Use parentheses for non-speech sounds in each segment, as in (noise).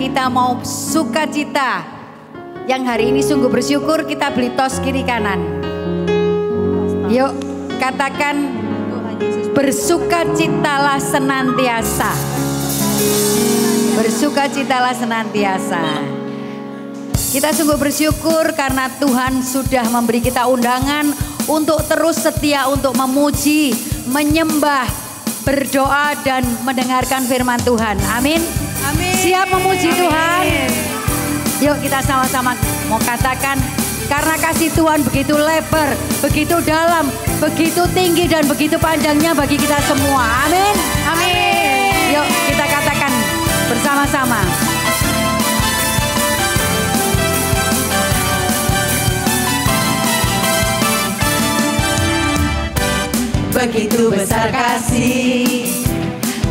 kita mau sukacita. Yang hari ini sungguh bersyukur kita beli tos kiri kanan. Yuk katakan bersukacitalah senantiasa. Bersukacitalah senantiasa. Kita sungguh bersyukur karena Tuhan sudah memberi kita undangan untuk terus setia untuk memuji, menyembah, berdoa dan mendengarkan firman Tuhan. Amin. Siap memuji Tuhan. Yuk kita sama-sama mau katakan karena kasih Tuhan begitu lebar, begitu dalam, begitu tinggi dan begitu panjangnya bagi kita semua. Amin. Amin. Yuk kita katakan bersama-sama. Begitu besar kasih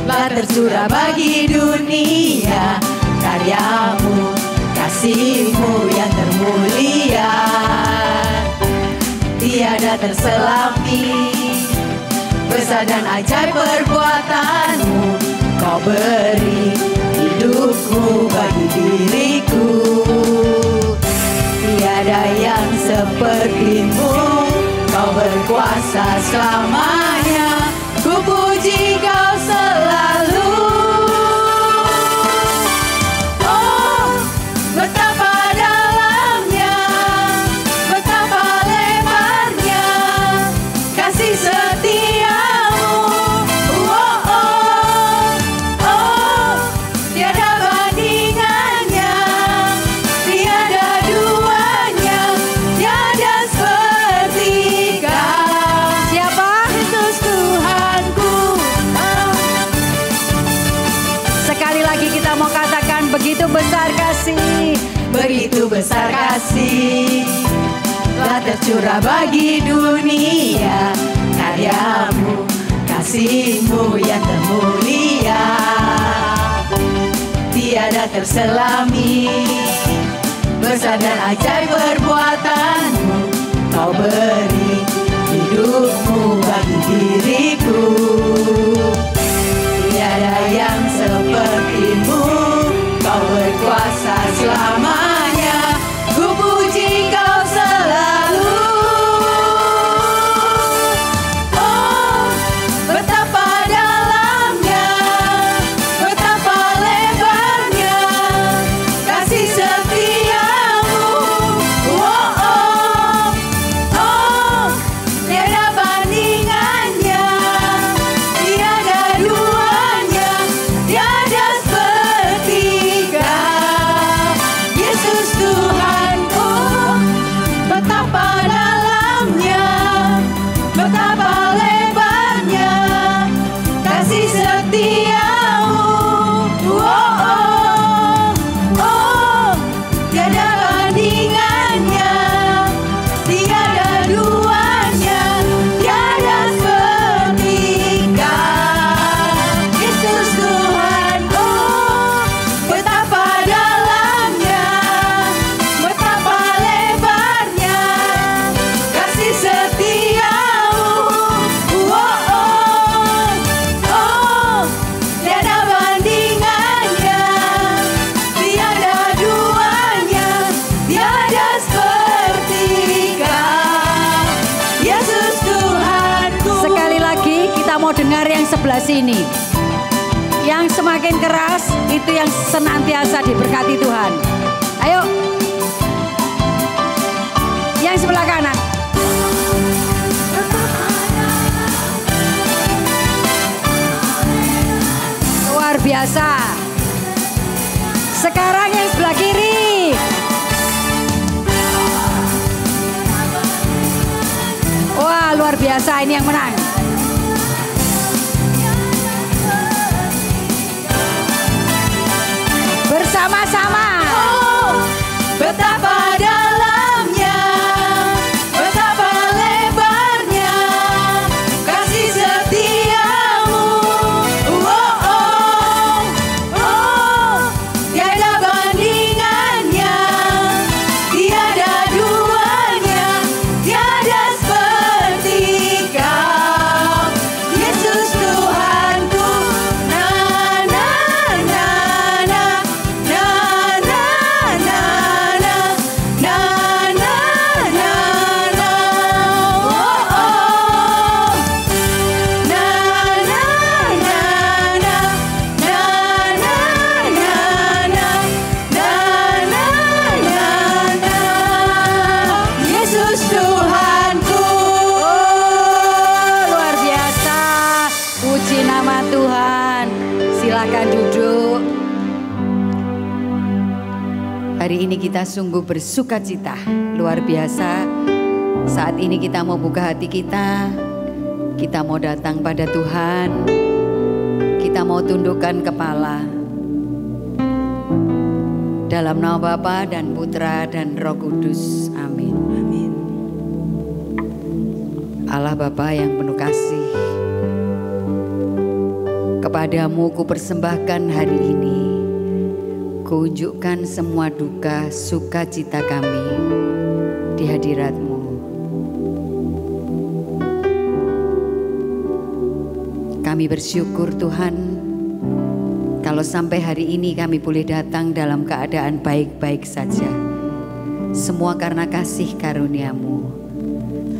Tercurah bagi dunia. Karyamu, kasihmu yang termulia. Tiada terselami Besar dan ajaib perbuatanmu. Kau beri hidupmu bagi diriku. Tiada yang sepertimu. Kau berkuasa selamanya. Ku puji kau selalu Tercurah bagi dunia. Karyamu, kasihmu yang termulia. Tiada terselami. Besar dan ajaib perbuatanmu. Kau beri hidupmu bagi diriku. Tiada yang sepertimu. Kau berkuasa selamanya sebelah sini. Yang semakin keras itu yang senantiasa diberkati Tuhan. Ayo. Yang sebelah kanan. Luar biasa. Sekarang yang sebelah kiri. Wah, luar biasa ini yang menang. Bersama-sama. Kita sungguh bersuka cita, luar biasa. Saat ini kita mau buka hati kita, kita mau datang pada Tuhan, kita mau tundukkan kepala. Dalam nama Bapa dan Putra dan Roh Kudus. Amin. Amin. Allah Bapa yang penuh kasih. Kepadamu ku persembahkan hari ini. Kunjukkan semua duka, sukacita kami di hadiratmu. Kami bersyukur Tuhan kalau sampai hari ini kami boleh datang dalam keadaan baik-baik saja. Semua karena kasih karuniamu.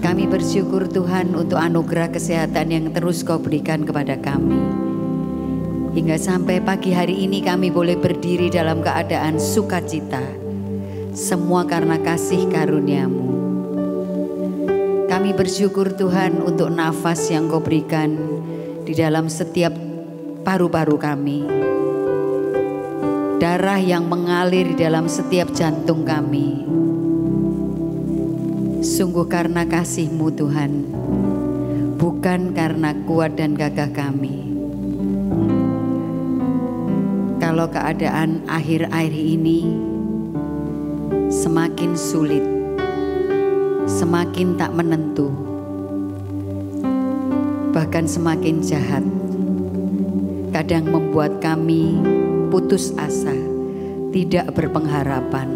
Kami bersyukur Tuhan untuk anugerah kesehatan yang terus kau berikan kepada kami. Hingga sampai pagi hari ini kami boleh berdiri dalam keadaan sukacita. Semua karena kasih karuniamu. Kami bersyukur Tuhan untuk nafas yang kau berikan di dalam setiap paru-paru kami. Darah yang mengalir di dalam setiap jantung kami. Sungguh karena kasih-Mu Tuhan, bukan karena kuat dan gagah kami. Kalau keadaan akhir-akhir ini semakin sulit, semakin tak menentu, bahkan semakin jahat, kadang membuat kami putus asa, tidak berpengharapan.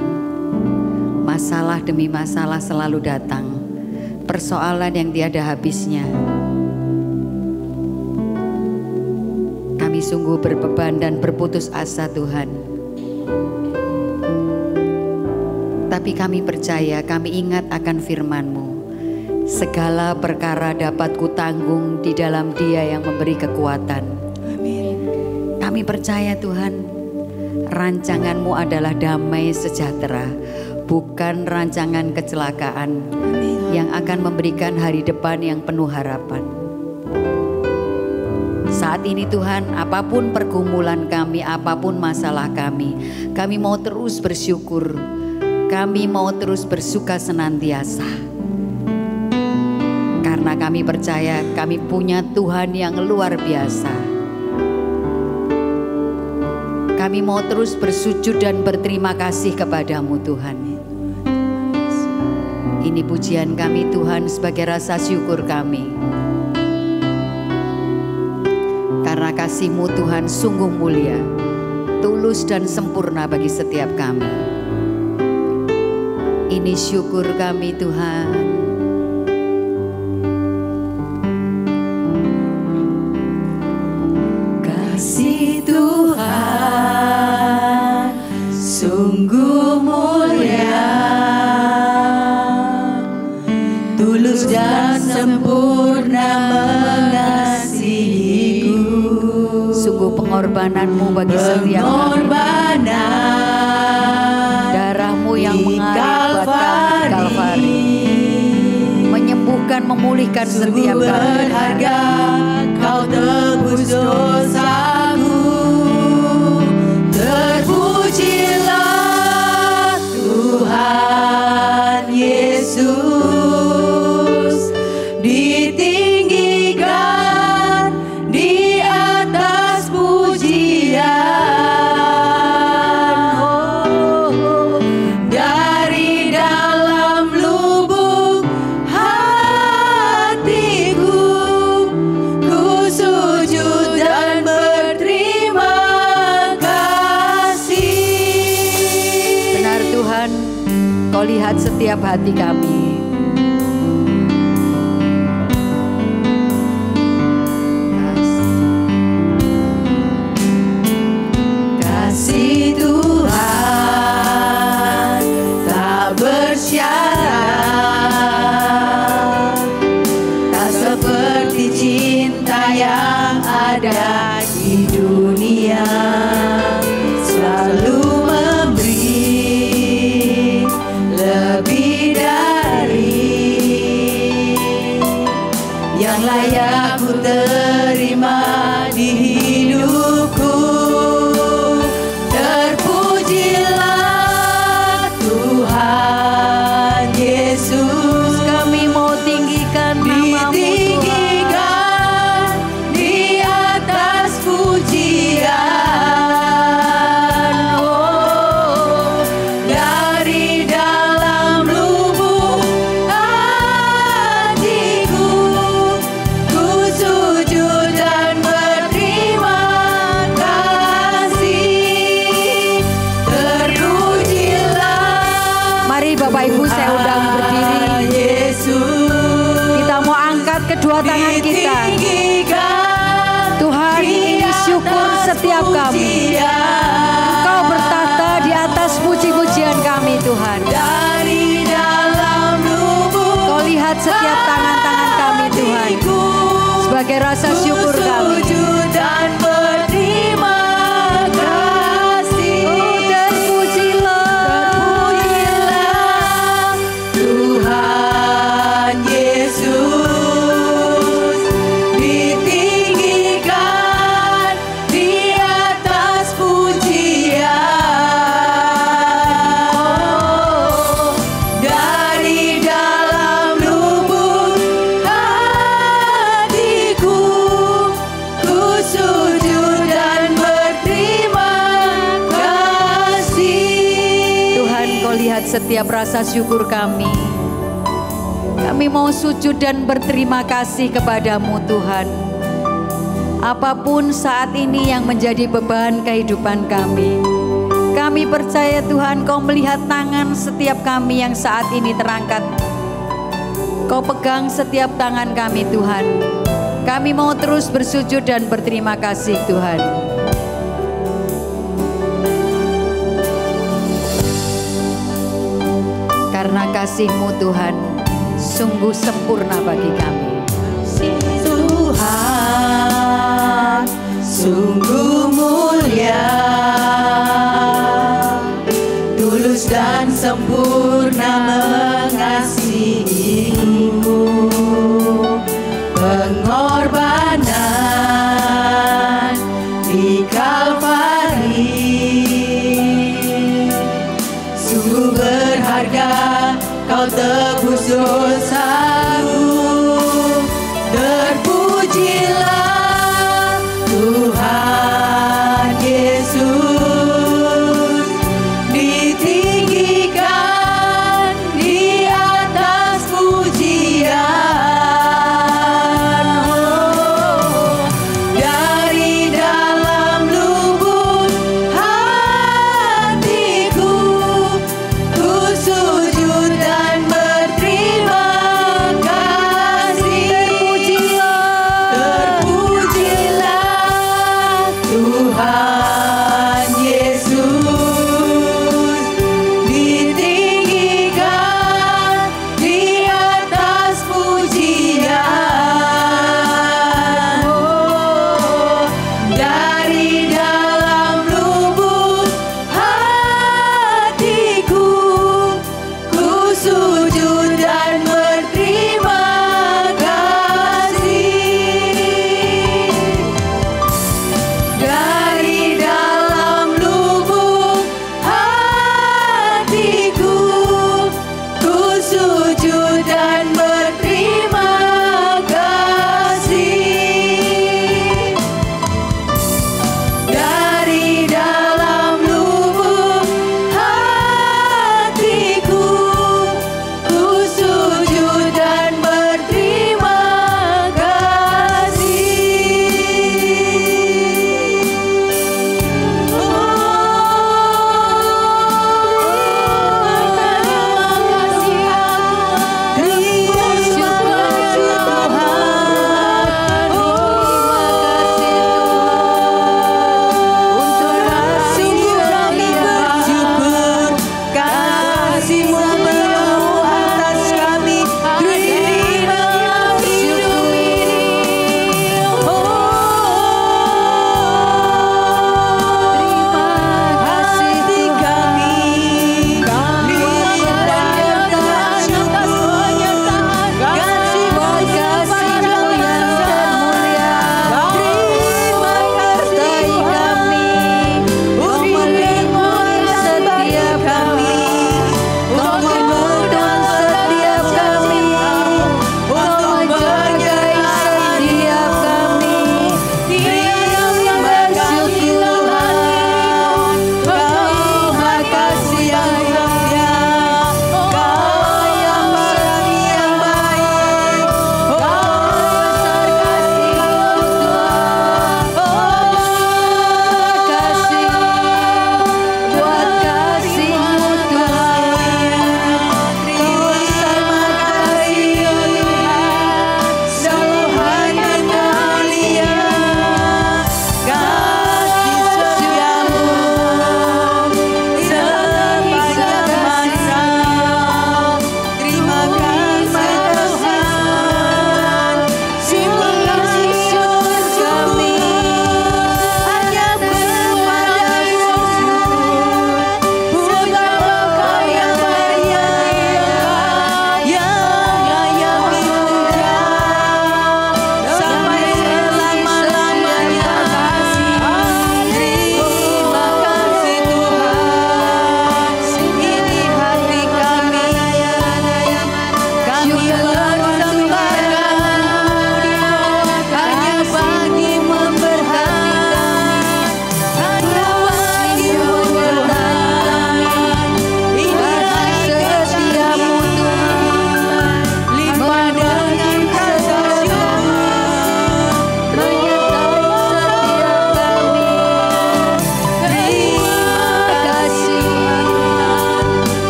Masalah demi masalah selalu datang, persoalan yang tiada habisnya. Sungguh berbeban dan berputus asa Tuhan. Tapi kami percaya, kami ingat akan firman-Mu. Segala perkara dapat kutanggung di dalam Dia yang memberi kekuatan. Amin. Kami percaya Tuhan, rancangan-Mu adalah damai sejahtera, bukan rancangan kecelakaan yang akan memberikan hari depan yang penuh harapan. Saat ini Tuhan, apa pun pergumulan kami, apa pun masalah kami, kami mau terus bersyukur, kami mau terus bersuka senantiasa. Karena kami percaya kami punya Tuhan yang luar biasa. Kami mau terus bersujud dan berterima kasih kepadamu Tuhan. Ini pujian kami Tuhan sebagai rasa syukur kami. kasih-Mu Tuhan sungguh mulia, tulus dan sempurna bagi setiap kami. Ini syukur kami Tuhan. Setiap kami. berharga rasa syukur kami. Kami mau sujud dan berterima kasih kepadamu Tuhan. Apa pun saat ini yang menjadi beban kehidupan kami. Kami percaya Tuhan kau melihat tangan setiap kami yang saat ini terangkat. Kau pegang setiap tangan kami Tuhan. Kami mau terus bersujud dan berterima kasih Tuhan. Karena kasih-Mu Tuhan sungguh sempurna bagi kami. Tuhan sungguh mulia tulus dan sempurna mengasihimu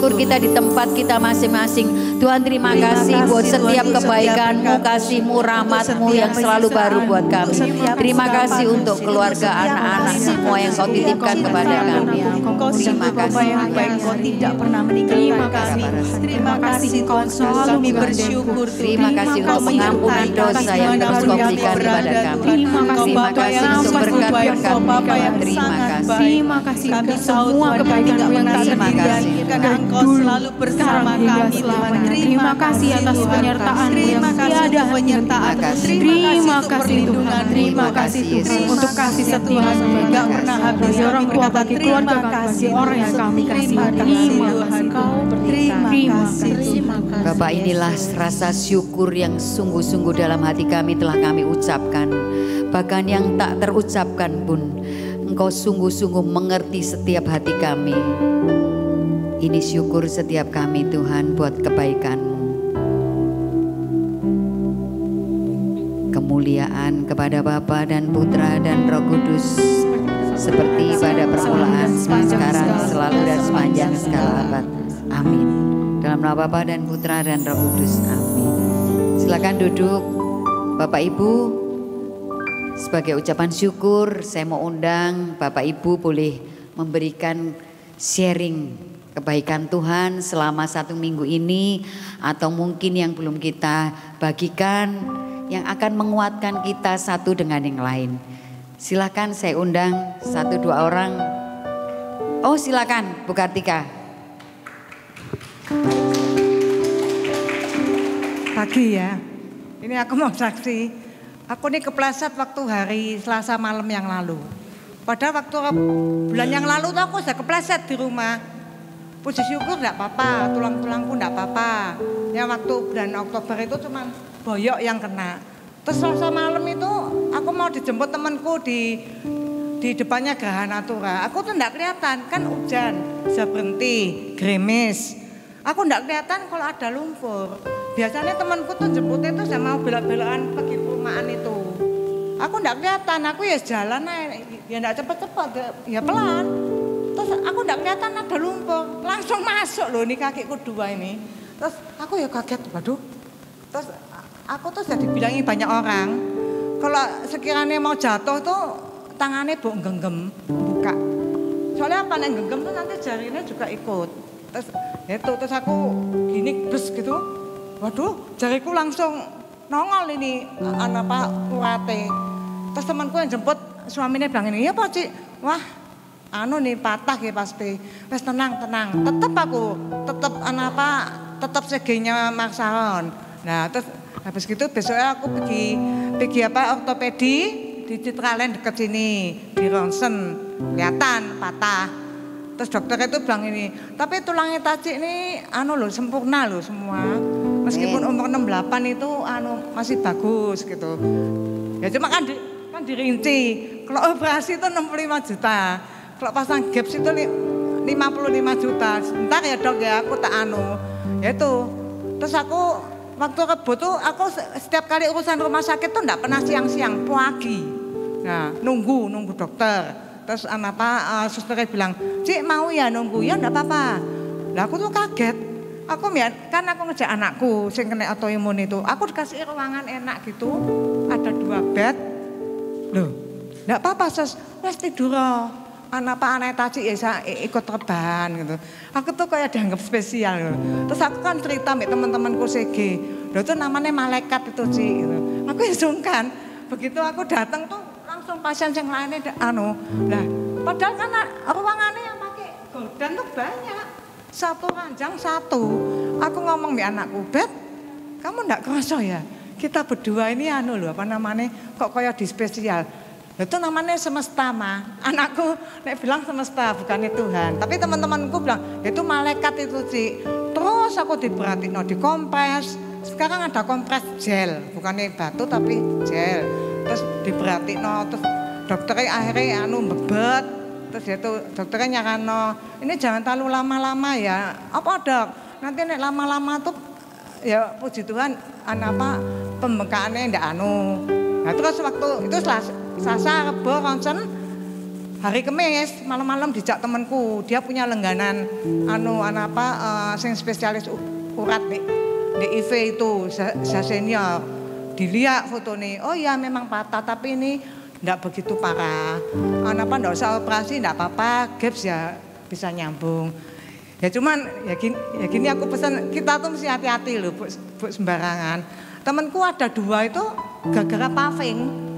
syukur kita di tempat kita masing-masing. Tuhan terima kasih buat setiap kebaikanmu, kasihmu, rahmatmu yang selalu baru buat kami. Terima kasih untuk keluarga, anak-anak semua yang kau titipkan kepada kami. Terima kasih. Kau tidak pernah meninggalkan kami. Terima kasih kau selalu bersyukur. Terima kasih untuk pengampunan dosa yang terus kau berikan kepada kami. Terima kasih untuk berkat berkat Terima kasih. Terima kasih kami semua kebaikan yang tak kasih. karena Engkau selalu bersama kami. Terima kasih atas penyertaan Terima kasih tiada untuk penyertaan. Terima kasih. Tuhan. Terima kasih. Tuhan untuk kasih setia Enggak pernah habis. orang tua, bagi keluarga, bagi kasih. orang yang kami kasih. Tuhan. kau Terima kasih. Terima kasih. Bapak inilah rasa syukur yang sungguh-sungguh dalam hati kami telah kami ucapkan. Bahkan yang tak terucapkan pun Engkau sungguh-sungguh mengerti setiap hati kami. Ini syukur setiap kami Tuhan buat kebaikan-Mu. Kemuliaan kepada Bapa dan Putra dan Roh Kudus seperti pada permulaan, sekarang, selalu dan sepanjang segala abad. Amin. Dalam nama Bapa dan Putra dan Roh Kudus. Amin. Silakan duduk, Bapak Ibu. Sebagai ucapan syukur, saya mau undang Bapak Ibu boleh memberikan sharing kebaikan Tuhan selama satu minggu ini atau mungkin yang belum kita bagikan yang akan menguatkan kita satu dengan yang lain. Silakan saya undang satu dua orang. Oh silakan Bu Kartika. Pagi ya. Ini aku mau saksi. Aku ini kepleset waktu hari Selasa malam yang lalu. Pada waktu bulan yang lalu tuh aku sudah kepleset di rumah. Puji syukur enggak apa-apa, tulang-tulangku enggak apa-apa. Yang waktu bulan Oktober itu cuma boyok yang kena. Terus Selasa malam itu aku mau dijemput temanku di di depannya Geraha Natura. Aku tuh enggak kelihatan, kan hujan, bisa berhenti, gerimis. Aku enggak kelihatan kalau ada lumpur. Biasanya temanku tuh jemputnya tuh sama belok-belokan pergi perumahan itu. Aku enggak kelihatan, aku ya jalan aja, ya enggak cepet-cepet, ya pelan. Terus aku enggak kelihatan ada lumpur, langsung masuk loh ini kakiku dua ini. Terus aku ya kaget, waduh. Terus aku tuh sudah dibilangi banyak orang, kalau sekiranya mau jatuh tuh tangannya bu genggam buka. Soalnya apa yang genggam tuh nanti jarinya juga ikut. Terus itu terus aku gini bus gitu. Waduh, jariku langsung nongol ini anak pak kurate. Terus temanku yang jemput suaminya bilang ini, ya Pak Cik, wah anu nih patah ya pasti. Wes tenang tenang, tetap aku tetap anak apa tetap segenya maksaon. Nah terus habis gitu besoknya aku pergi pergi apa ortopedi di Citraland deket sini di ronsen kelihatan patah. Terus dokter itu bilang ini, tapi tulangnya Tacik ini anu loh sempurna loh semua. Meskipun umur 68 itu anu masih bagus gitu. Ya cuma kan di, kan dirinci. Kalau operasi itu 65 juta. Kalau pasang gips itu li- 55 juta. Sebentar ya dok ya aku tak anu. Ya itu. Terus aku waktu rebut tuh aku se- setiap kali urusan rumah sakit tuh enggak pernah siang-siang, pagi. Nah, nunggu, nunggu dokter. Terus apa, uh, susternya bilang, Cik mau ya nunggu? Ya enggak apa-apa. Lah aku tuh kaget. Aku ya, kan aku ngejak anakku sing kena autoimun itu. Aku dikasih ruangan enak gitu. Ada dua bed. Loh, enggak apa-apa sus. Wes tidur. Anak apa anak taci ya ikut terbang gitu. Aku tuh kayak dianggap spesial gitu. Terus aku kan cerita sama teman-temanku CG. Loh itu namanya malaikat itu sih. Gitu. Aku ya sungkan. Begitu aku datang tuh langsung pasien yang lainnya anu. Lah, padahal kan ruangannya yang pakai golden tuh banyak. Satu ranjang satu. Aku ngomong sama anakku, Bet, kamu enggak kerasa ya? Kita berdua ini anu loh, apa namanya, kok kayak di spesial. Itu namanya semesta mah. Anakku nek bilang semesta bukannya Tuhan. Tapi teman-temanku bilang itu malaikat itu sih. Terus aku diperhatiin, no, dikompres. Sekarang ada kompres gel, bukannya batu tapi gel. Terus diperhatiin, no, terus dokternya akhirnya anu bebet. Terus itu dokternya nyarano, ini jangan terlalu lama-lama ya. Apa dok? Nanti nek lama-lama tuh ya puji Tuhan anak apa pembekaannya ndak anu. Nah terus waktu itu selas, Sasa, Rebo, Ronsen, hari Kamis malam-malam dijak temanku dia punya lengganan anu anak apa eh, sing spesialis urat nih di IV itu saya senior dilihat foto nih oh ya memang patah tapi ini enggak begitu parah. Anak apa enggak usah operasi enggak apa-apa. Gips ya bisa nyambung. Ya cuman ya gini, ya gini aku pesan kita tuh mesti hati-hati loh bu, bu sembarangan. Temanku ada dua itu gara-gara paving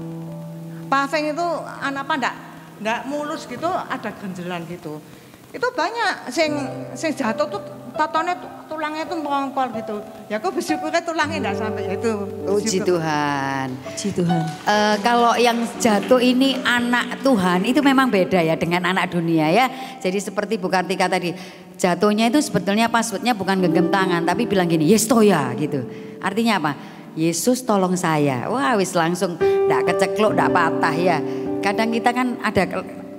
paving itu anak apa enggak enggak mulus gitu ada genjelan gitu. Itu banyak sing sing jatuh tuh totonya tuh, tulangnya tuh merongkol gitu ya aku bersyukurnya tulangnya enggak sampai itu Puji bersyukur. Tuhan. Puji Tuhan. Eh, kalau yang jatuh ini anak Tuhan itu memang beda ya dengan anak dunia ya. Jadi seperti Bu Kartika tadi jatuhnya itu sebetulnya passwordnya bukan genggam tangan tapi bilang gini yes toya gitu. Artinya apa? Yesus tolong saya. Wah wis langsung ndak kecekluk ndak patah ya. Kadang kita kan ada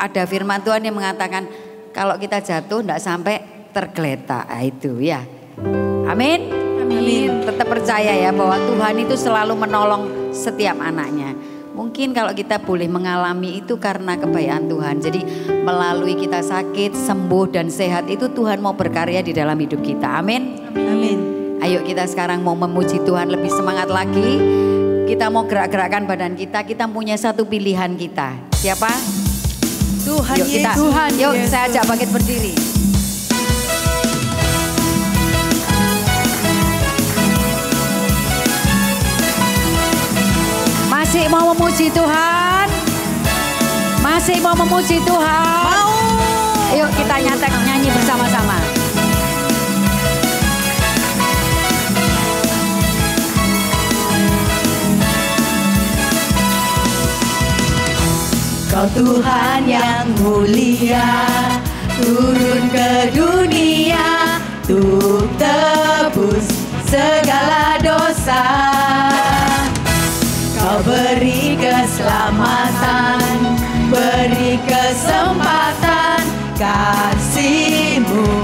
ada firman Tuhan yang mengatakan kalau kita jatuh ndak sampai tergeletak. Ah, itu ya. Amin. Amin. Tetap percaya ya bahwa Tuhan itu selalu menolong setiap anaknya. Mungkin kalau kita boleh mengalami itu karena kebaikan Tuhan. Jadi melalui kita sakit, sembuh dan sehat itu Tuhan mau berkarya di dalam hidup kita. Amin. Amin. Ayo kita sekarang mau memuji Tuhan lebih semangat lagi. Kita mau gerak-gerakkan badan kita. Kita punya satu pilihan kita. Siapa? Tuhan Yuk kita. Yesus. Tuhan Yuk Yesus. saya ajak bangkit berdiri. Masih mau memuji Tuhan? Masih mau memuji Tuhan? Mau. Yuk kita nyantek nyanyi bersama-sama. Kau Tuhan yang mulia Turun ke dunia Untuk tebus segala dosa Beri keselamatan Beri kesempatan Kasihmu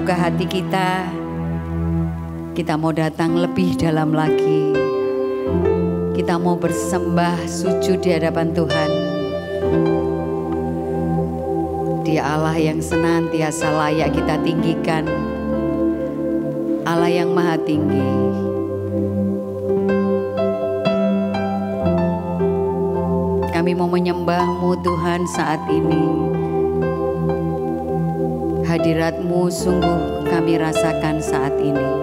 membuka hati kita. Kita mau datang lebih dalam lagi. Kita mau bersembah sujud di hadapan Tuhan. Dia Allah yang senantiasa layak kita tinggikan. Allah yang maha tinggi. Kami mau menyembahmu Tuhan saat ini hadiratmu sungguh kami rasakan saat ini.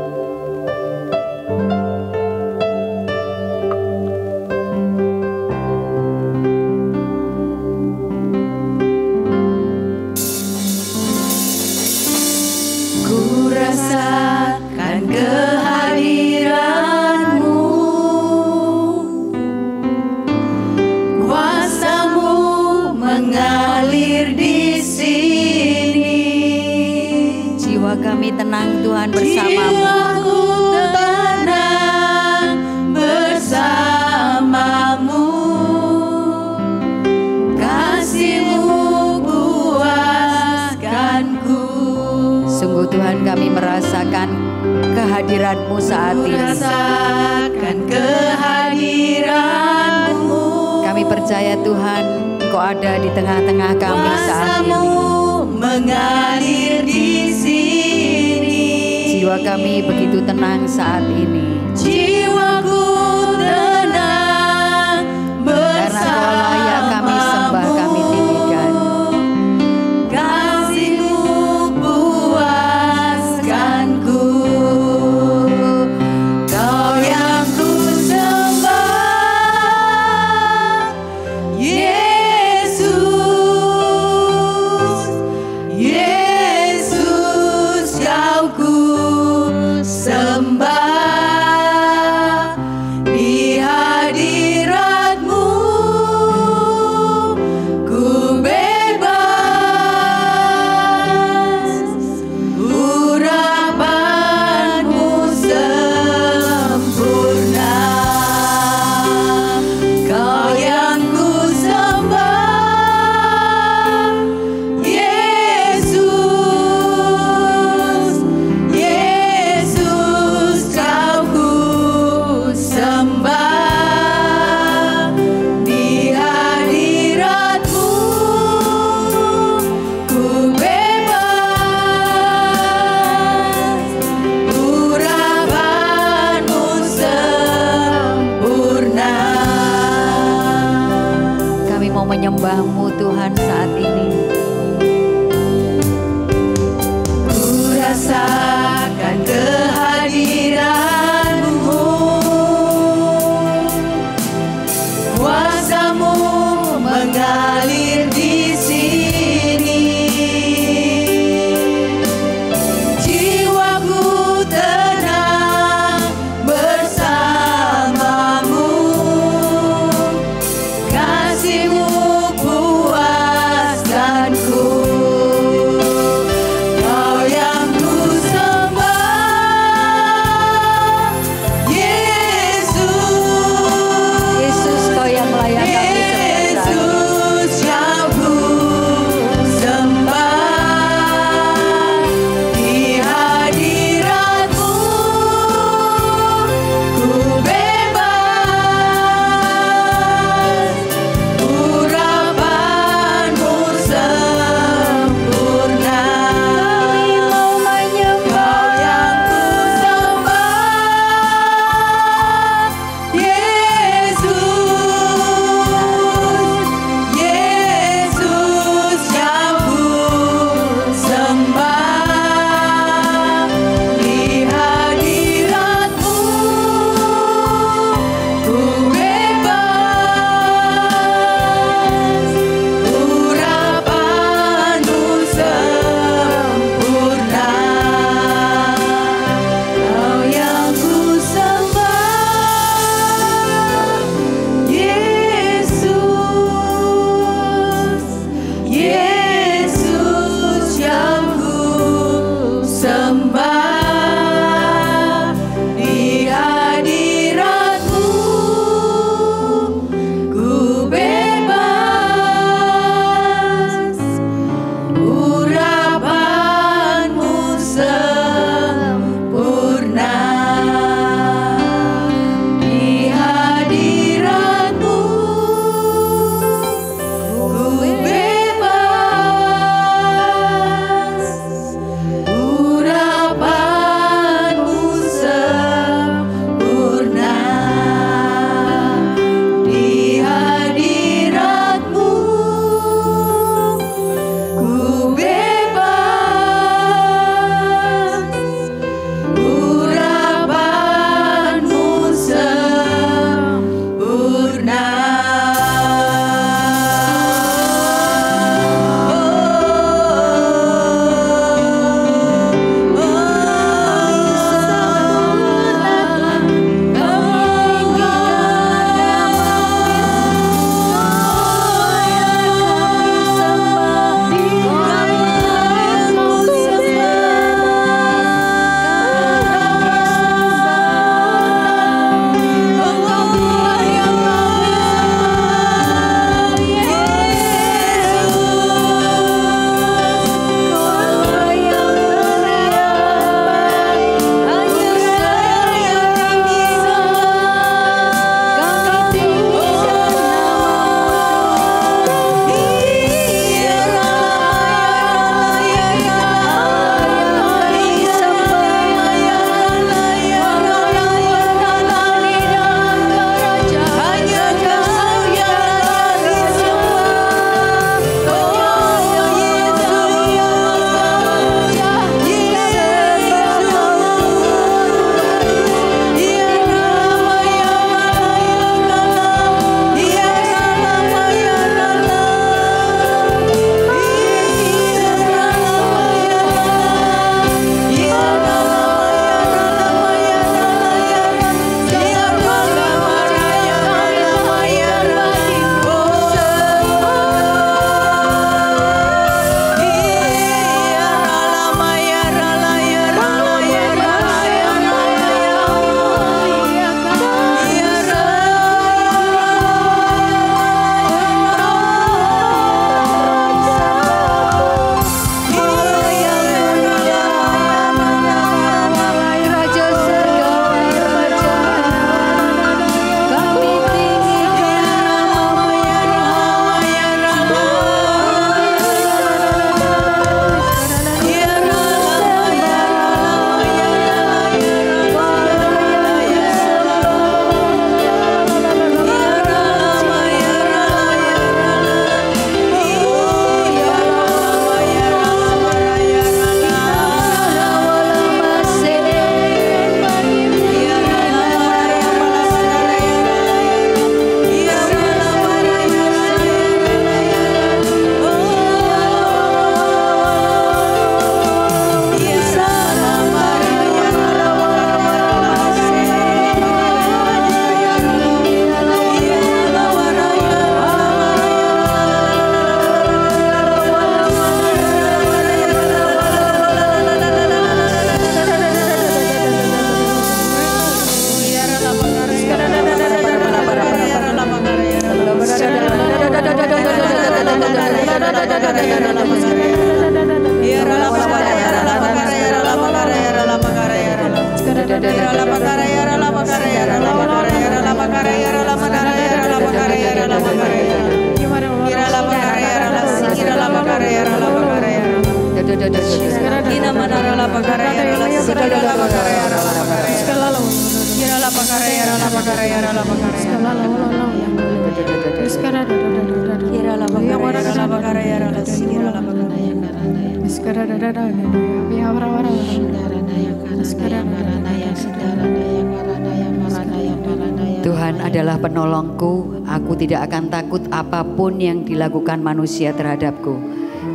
manusia terhadapku.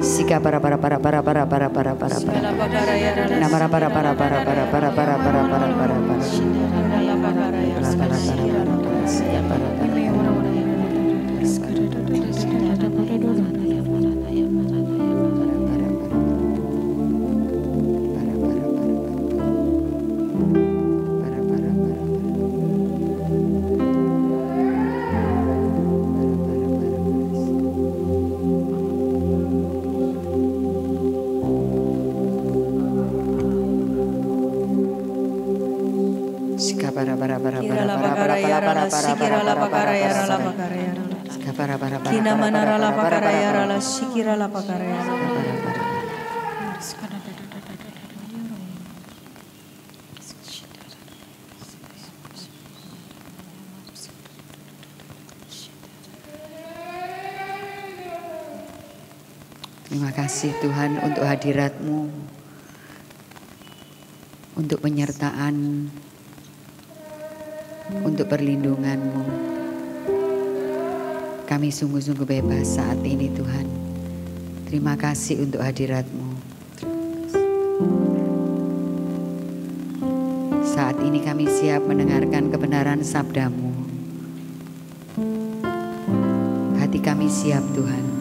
Sikap para kasih Tuhan untuk hadiratmu. Untuk penyertaan. Untuk perlindunganmu. Kami sungguh-sungguh bebas saat ini Tuhan. Terima kasih untuk hadiratmu. Saat ini kami siap mendengarkan kebenaran sabdamu. Hati kami siap Tuhan.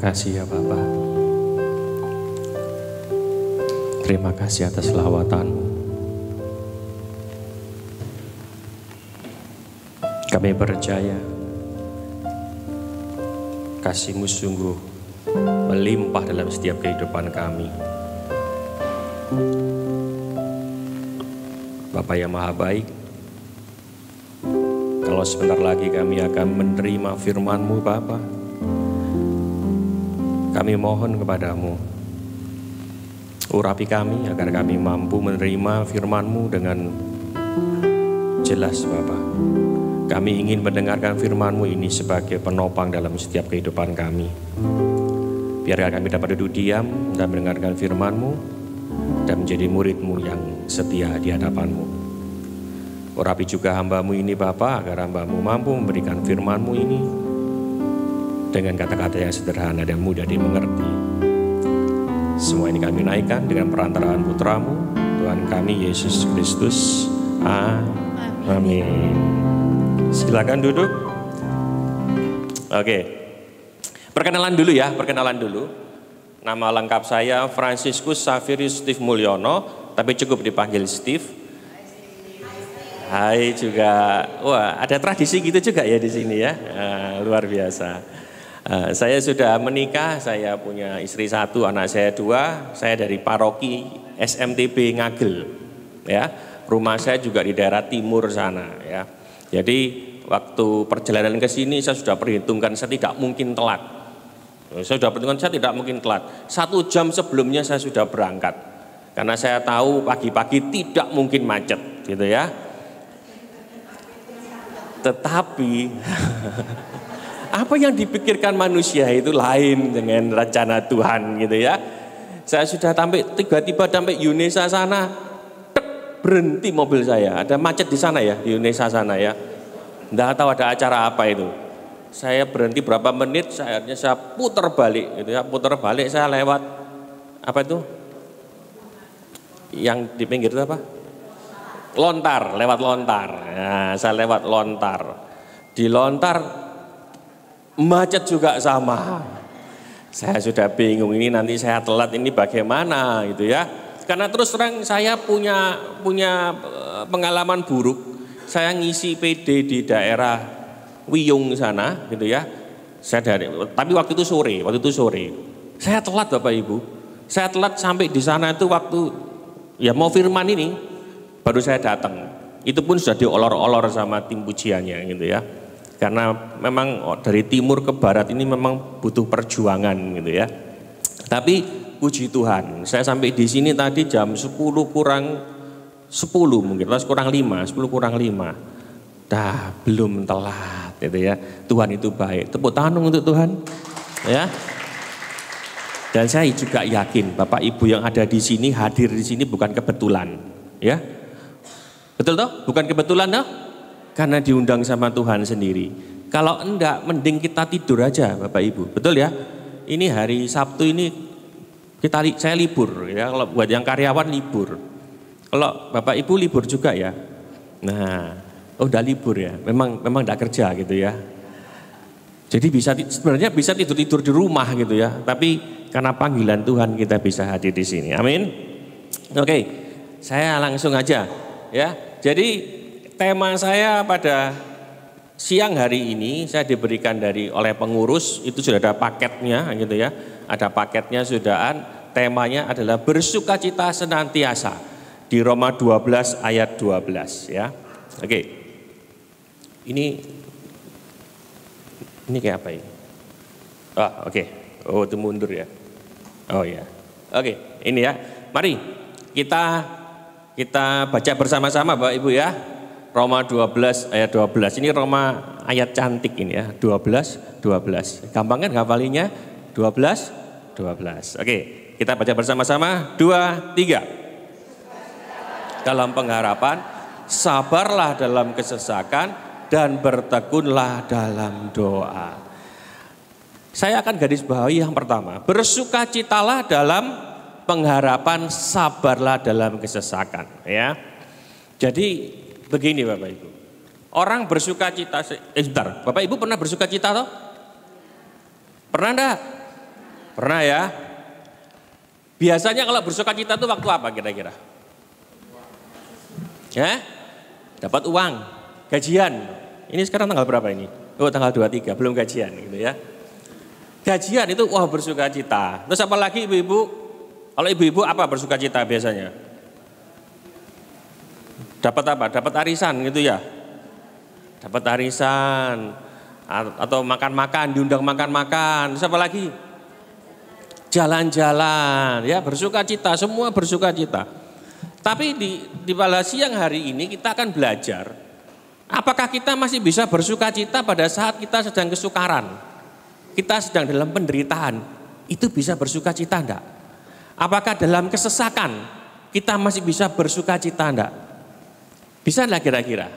Kasih ya Bapak. Terima kasih atas lawatanmu. Kami percaya kasihmu sungguh melimpah dalam setiap kehidupan kami. Bapak yang maha baik, kalau sebentar lagi kami akan menerima firman-Mu Bapak, kami mohon kepadamu, urapi kami agar kami mampu menerima firman-Mu dengan jelas Bapak. Kami ingin mendengarkan firman-Mu ini sebagai penopang dalam setiap kehidupan kami. Biarlah kami dapat duduk diam dan mendengarkan firman-Mu dan menjadi murid-Mu yang setia di hadapan-Mu. Urapi juga hamba-Mu ini Bapak agar hamba-Mu mampu memberikan firman-Mu ini dengan kata-kata yang sederhana dan mudah dimengerti. Semua ini kami naikkan dengan perantaraan putramu, Tuhan kami Yesus Kristus. Amin. Silakan duduk. Oke. Perkenalan dulu ya, perkenalan dulu. Nama lengkap saya Franciscus Saverius Steve Mulyono, tapi cukup dipanggil Steve. Hai juga, wah ada tradisi gitu juga ya di sini ya, Ah, luar biasa. Ah, saya sudah menikah, saya punya istri satu, anak saya dua, saya dari paroki SMTB Ngagel, ya. Rumah saya juga di daerah timur sana, ya. Jadi waktu perjalanan ke sini saya sudah perhitungkan saya tidak mungkin telat. Saya sudah perhitungkan saya tidak mungkin telat. Satu jam sebelumnya saya sudah berangkat, karena saya tahu pagi-pagi tidak mungkin macet, gitu ya. Tetapi (laughs) apa yang dipikirkan manusia itu lain dengan rencana Tuhan gitu ya. Saya sudah sampai tiba-tiba sampai Yunesa sana, tek, berhenti mobil saya. Ada macet di sana ya, di Yunesa sana ya. Tidak tahu ada acara apa itu. Saya berhenti berapa menit, saya akhirnya saya putar balik gitu ya, putar balik saya lewat apa itu? Yang di pinggir itu apa? Lontar, lewat lontar. Nah, saya lewat lontar. Di lontar macet juga sama. Saya sudah bingung ini nanti saya telat ini bagaimana gitu ya. Karena terus terang saya punya punya eh, pengalaman buruk. Saya ngisi PD di daerah Wiyung sana gitu ya. Saya dari tapi waktu itu sore, waktu itu sore. Saya telat Bapak Ibu. Saya telat sampai di sana itu waktu ya mau firman ini baru saya datang. Itu pun sudah diolor-olor sama tim pujiannya gitu ya. Karena memang oh, dari timur ke barat ini memang butuh perjuangan gitu ya. Tapi puji Tuhan, saya sampai di sini tadi jam 10 kurang 10 mungkin, terus kurang 5, 10 kurang 5. Dah belum telat gitu ya. Tuhan itu baik. Tepuk tangan untuk Tuhan. Ya. Dan saya juga yakin Bapak Ibu yang ada di sini hadir di sini bukan kebetulan, ya. Betul toh? Bukan kebetulan toh? Karena diundang sama Tuhan sendiri. Kalau enggak, mending kita tidur aja Bapak Ibu. Betul ya? Ini hari Sabtu ini kita saya libur ya. Kalau buat yang karyawan libur. Kalau Bapak Ibu libur juga ya. Nah, oh udah libur ya. Memang memang enggak kerja gitu ya. Jadi bisa sebenarnya bisa tidur-tidur di rumah gitu ya. Tapi karena panggilan Tuhan kita bisa hadir di sini. Amin. Oke, saya langsung aja ya. Jadi tema saya pada siang hari ini saya diberikan dari oleh pengurus itu sudah ada paketnya gitu ya. Ada paketnya sudahan. Temanya adalah bersukacita senantiasa di Roma 12 ayat 12 ya. Oke. Ini ini kayak apa ini? Ah, oke. Oh, itu mundur ya. Oh ya. Oke, ini ya. Mari kita kita baca bersama-sama Bapak Ibu ya. Roma 12 ayat 12. Ini Roma ayat cantik ini ya. 12 12. Gampang kan hafalinya? 12 12. Oke, kita baca bersama-sama. 2 3. Dalam pengharapan, sabarlah dalam kesesakan dan bertekunlah dalam doa. Saya akan garis bawahi yang pertama. Bersukacitalah dalam pengharapan, sabarlah dalam kesesakan, ya. Jadi Begini Bapak Ibu. Orang bersuka cita, eh bentar, Bapak Ibu pernah bersuka cita toh? Pernah enggak? Pernah ya? Biasanya kalau bersuka cita itu waktu apa kira-kira? Ya? Dapat uang, gajian. Ini sekarang tanggal berapa ini? Oh tanggal 23, belum gajian gitu ya. Gajian itu wah bersuka cita. Terus apa lagi ibu-ibu? Kalau ibu-ibu apa bersuka cita biasanya? Dapat apa? Dapat arisan gitu ya. Dapat arisan atau makan-makan, diundang makan-makan. Siapa lagi? Jalan-jalan, ya bersuka cita, semua bersuka cita. Tapi di, di pada siang hari ini kita akan belajar apakah kita masih bisa bersuka cita pada saat kita sedang kesukaran. Kita sedang dalam penderitaan, itu bisa bersuka cita enggak? Apakah dalam kesesakan kita masih bisa bersuka cita enggak? Bisa enggak kira-kira?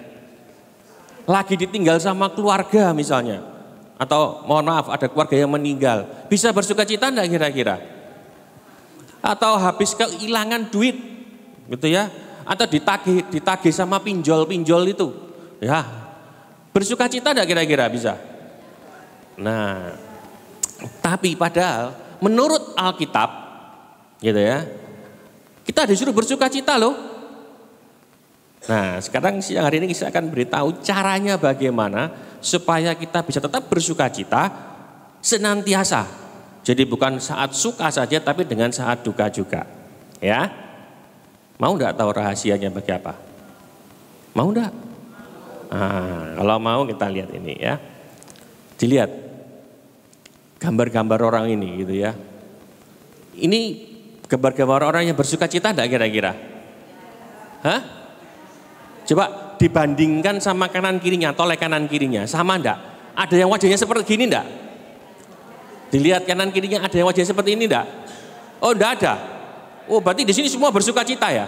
Lagi ditinggal sama keluarga misalnya. Atau mohon maaf ada keluarga yang meninggal. Bisa bersuka cita enggak kira-kira? Atau habis kehilangan duit gitu ya. Atau ditagih, ditagih sama pinjol-pinjol itu. Ya, bersuka cita enggak kira-kira bisa? Nah, tapi padahal menurut Alkitab gitu ya, kita disuruh bersuka cita loh. Nah, sekarang siang hari ini saya akan beritahu caranya bagaimana supaya kita bisa tetap bersuka cita senantiasa. Jadi bukan saat suka saja tapi dengan saat duka juga. Ya. Mau enggak tahu rahasianya bagi apa? Mau enggak? Nah, kalau mau kita lihat ini ya. Dilihat gambar-gambar orang ini gitu ya. Ini gambar-gambar orang yang bersuka cita enggak kira-kira? Hah? Coba dibandingkan sama kanan kirinya, tolek kanan kirinya, sama enggak? Ada yang wajahnya seperti gini enggak? Dilihat kanan kirinya ada yang wajahnya seperti ini enggak? Oh enggak ada. Oh berarti di sini semua bersuka cita ya?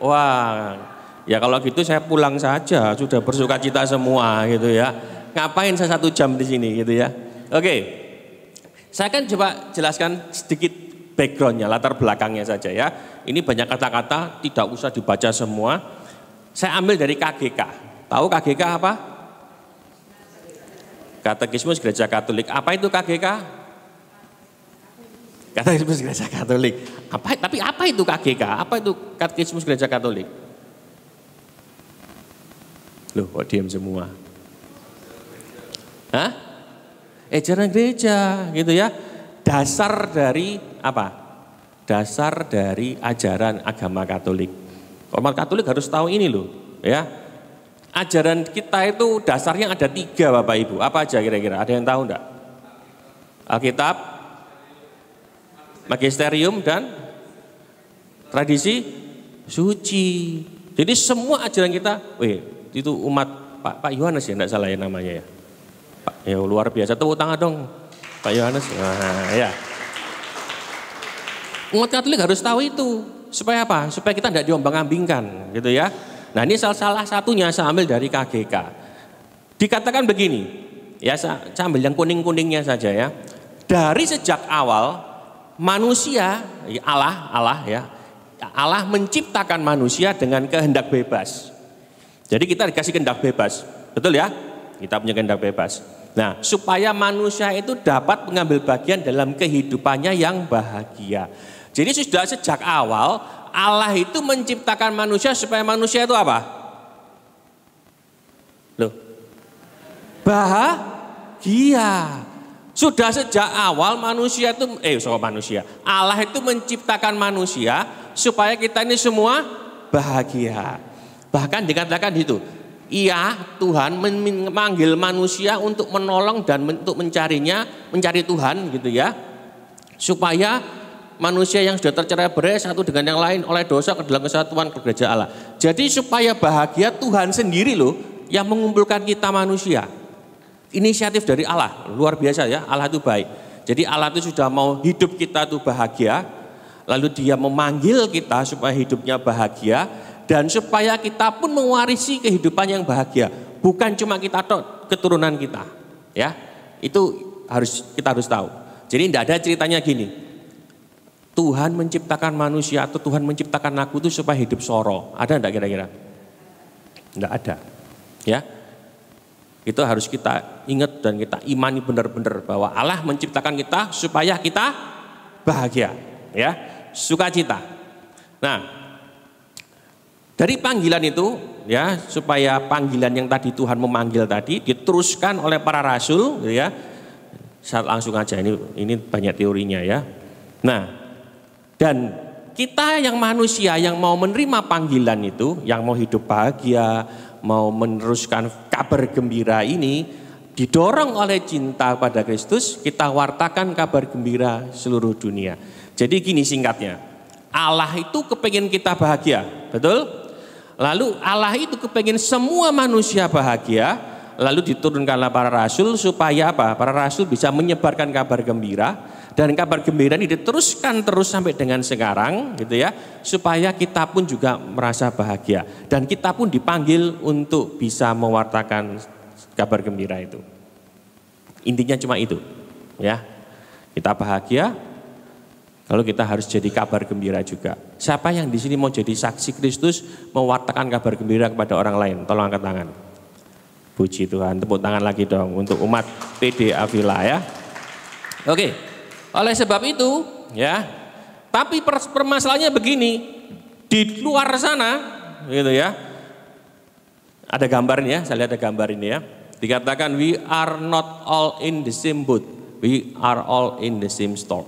Wah, ya kalau gitu saya pulang saja, sudah bersuka cita semua gitu ya. Ngapain saya satu jam di sini gitu ya? Oke, saya akan coba jelaskan sedikit backgroundnya, latar belakangnya saja ya. Ini banyak kata-kata, tidak usah dibaca semua saya ambil dari KGK. Tahu KGK apa? Katekismus Gereja Katolik. Apa itu KGK? Katekismus Gereja Katolik. Apa, tapi apa itu KGK? Apa itu Katekismus Gereja Katolik? Loh, kok diam semua? Hah? Ejaran gereja, gitu ya. Dasar dari apa? Dasar dari ajaran agama Katolik. Umat Katolik harus tahu ini loh, ya. Ajaran kita itu dasarnya ada tiga Bapak Ibu. Apa aja kira-kira? Ada yang tahu enggak? Alkitab, magisterium dan tradisi suci. Jadi semua ajaran kita, weh, itu umat Pak Pak Yohanes ya, enggak salah ya namanya ya. Pak, ya luar biasa. Tepuk tangan dong, Pak Yohanes. Nah, ya. Umat Katolik harus tahu itu. Supaya apa? Supaya kita tidak diombang-ambingkan, gitu ya. Nah ini salah, salah satunya saya ambil dari KGK. Dikatakan begini, ya saya, saya ambil yang kuning-kuningnya saja ya. Dari sejak awal manusia, ya Allah, Allah ya, Allah menciptakan manusia dengan kehendak bebas. Jadi kita dikasih kehendak bebas, betul ya? Kita punya kehendak bebas. Nah, supaya manusia itu dapat mengambil bagian dalam kehidupannya yang bahagia. Jadi sudah sejak awal Allah itu menciptakan manusia supaya manusia itu apa? Loh. Bahagia. Sudah sejak awal manusia itu eh soal manusia. Allah itu menciptakan manusia supaya kita ini semua bahagia. Bahkan dikatakan itu, Iya, Tuhan memanggil manusia untuk menolong dan untuk mencarinya, mencari Tuhan gitu ya. Supaya manusia yang sudah tercerai berai satu dengan yang lain oleh dosa ke dalam kesatuan kerja Allah. Jadi supaya bahagia Tuhan sendiri loh yang mengumpulkan kita manusia. Inisiatif dari Allah, luar biasa ya, Allah itu baik. Jadi Allah itu sudah mau hidup kita itu bahagia, lalu dia memanggil kita supaya hidupnya bahagia, dan supaya kita pun mewarisi kehidupan yang bahagia. Bukan cuma kita keturunan kita. Ya, itu harus kita harus tahu. Jadi tidak ada ceritanya gini. Tuhan menciptakan manusia atau Tuhan menciptakan aku itu supaya hidup soro. Ada enggak kira-kira? Enggak ada. Ya. Itu harus kita ingat dan kita imani benar-benar bahwa Allah menciptakan kita supaya kita bahagia, ya, sukacita. Nah, dari panggilan itu ya supaya panggilan yang tadi Tuhan memanggil tadi diteruskan oleh para rasul gitu ya. Saat langsung aja ini ini banyak teorinya ya. Nah, dan kita yang manusia yang mau menerima panggilan itu, yang mau hidup bahagia, mau meneruskan kabar gembira ini didorong oleh cinta pada Kristus, kita wartakan kabar gembira seluruh dunia. Jadi gini singkatnya, Allah itu kepengen kita bahagia, betul? Lalu Allah itu kepengen semua manusia bahagia, lalu diturunkanlah para rasul supaya apa? Para rasul bisa menyebarkan kabar gembira dan kabar gembira ini diteruskan terus sampai dengan sekarang gitu ya, supaya kita pun juga merasa bahagia dan kita pun dipanggil untuk bisa mewartakan kabar gembira itu. Intinya cuma itu, ya. Kita bahagia, Lalu kita harus jadi kabar gembira juga. Siapa yang di sini mau jadi saksi Kristus, mewartakan kabar gembira kepada orang lain? Tolong angkat tangan. Puji Tuhan, tepuk tangan lagi dong untuk umat PD Avila ya. Oke, oleh sebab itu ya, tapi permasalahannya begini, di luar sana gitu ya, ada gambarnya, saya lihat ada gambar ini ya. Dikatakan we are not all in the same boat, we are all in the same storm.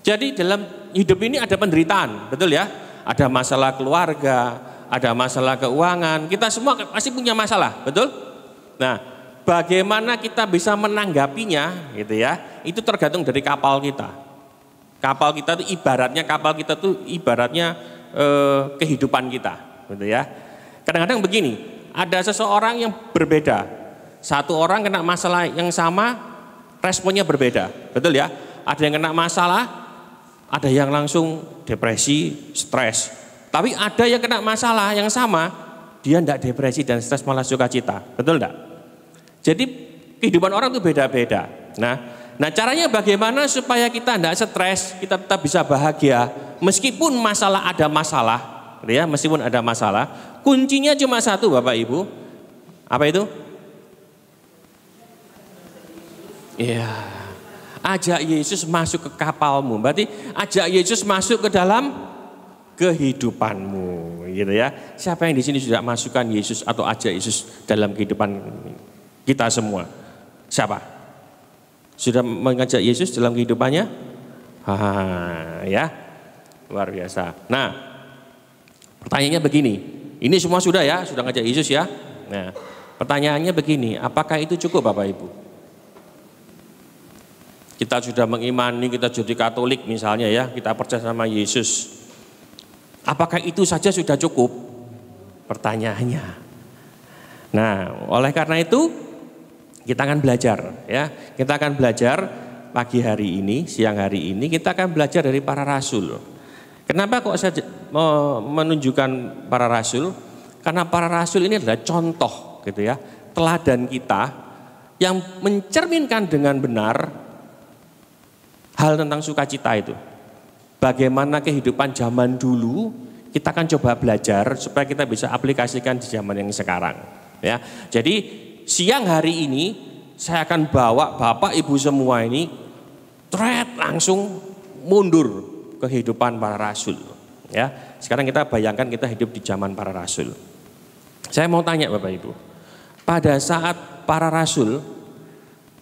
Jadi dalam hidup ini ada penderitaan, betul ya? Ada masalah keluarga, ada masalah keuangan, kita semua pasti punya masalah, betul? Nah, bagaimana kita bisa menanggapinya gitu ya? Itu tergantung dari kapal kita. Kapal kita itu ibaratnya kapal kita itu ibaratnya eh, kehidupan kita, gitu ya. Kadang-kadang begini, ada seseorang yang berbeda. Satu orang kena masalah yang sama, responnya berbeda, betul ya? Ada yang kena masalah, ada yang langsung depresi, stres. Tapi ada yang kena masalah yang sama, dia tidak depresi dan stres malah sukacita. Betul tidak? Jadi kehidupan orang itu beda-beda. Nah, nah caranya bagaimana supaya kita tidak stres, kita tetap bisa bahagia meskipun masalah ada masalah, ya, meskipun ada masalah. Kuncinya cuma satu, Bapak Ibu. Apa itu? Iya. Ajak Yesus masuk ke kapalmu. Berarti ajak Yesus masuk ke dalam kehidupanmu, gitu ya. Siapa yang di sini sudah masukkan Yesus atau ajak Yesus dalam kehidupan kita semua? Siapa? Sudah mengajak Yesus dalam kehidupannya? Ha, ya. Luar biasa. Nah, pertanyaannya begini. Ini semua sudah ya, sudah ngajak Yesus ya. Nah, pertanyaannya begini, apakah itu cukup Bapak Ibu? Kita sudah mengimani, kita jadi Katolik misalnya ya, kita percaya sama Yesus. Apakah itu saja sudah cukup? Pertanyaannya. Nah, oleh karena itu kita akan belajar ya. Kita akan belajar pagi hari ini, siang hari ini kita akan belajar dari para rasul. Kenapa kok saya menunjukkan para rasul? Karena para rasul ini adalah contoh gitu ya, teladan kita yang mencerminkan dengan benar hal tentang sukacita itu. Bagaimana kehidupan zaman dulu kita akan coba belajar supaya kita bisa aplikasikan di zaman yang sekarang. Ya, jadi siang hari ini saya akan bawa bapak ibu semua ini thread langsung mundur kehidupan para rasul. Ya, sekarang kita bayangkan kita hidup di zaman para rasul. Saya mau tanya bapak ibu, pada saat para rasul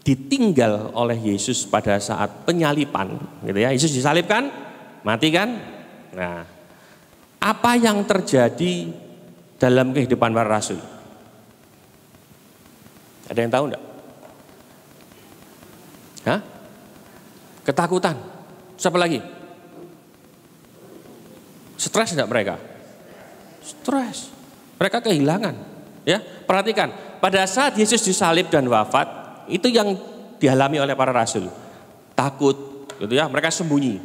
ditinggal oleh Yesus pada saat penyalipan, gitu ya. Yesus disalibkan, mati kan? Nah, apa yang terjadi dalam kehidupan para rasul? Ada yang tahu enggak? Hah? Ketakutan. Siapa lagi? Stres enggak mereka? Stres. Mereka kehilangan. Ya, perhatikan. Pada saat Yesus disalib dan wafat, itu yang dialami oleh para rasul. Takut, gitu ya. Mereka sembunyi.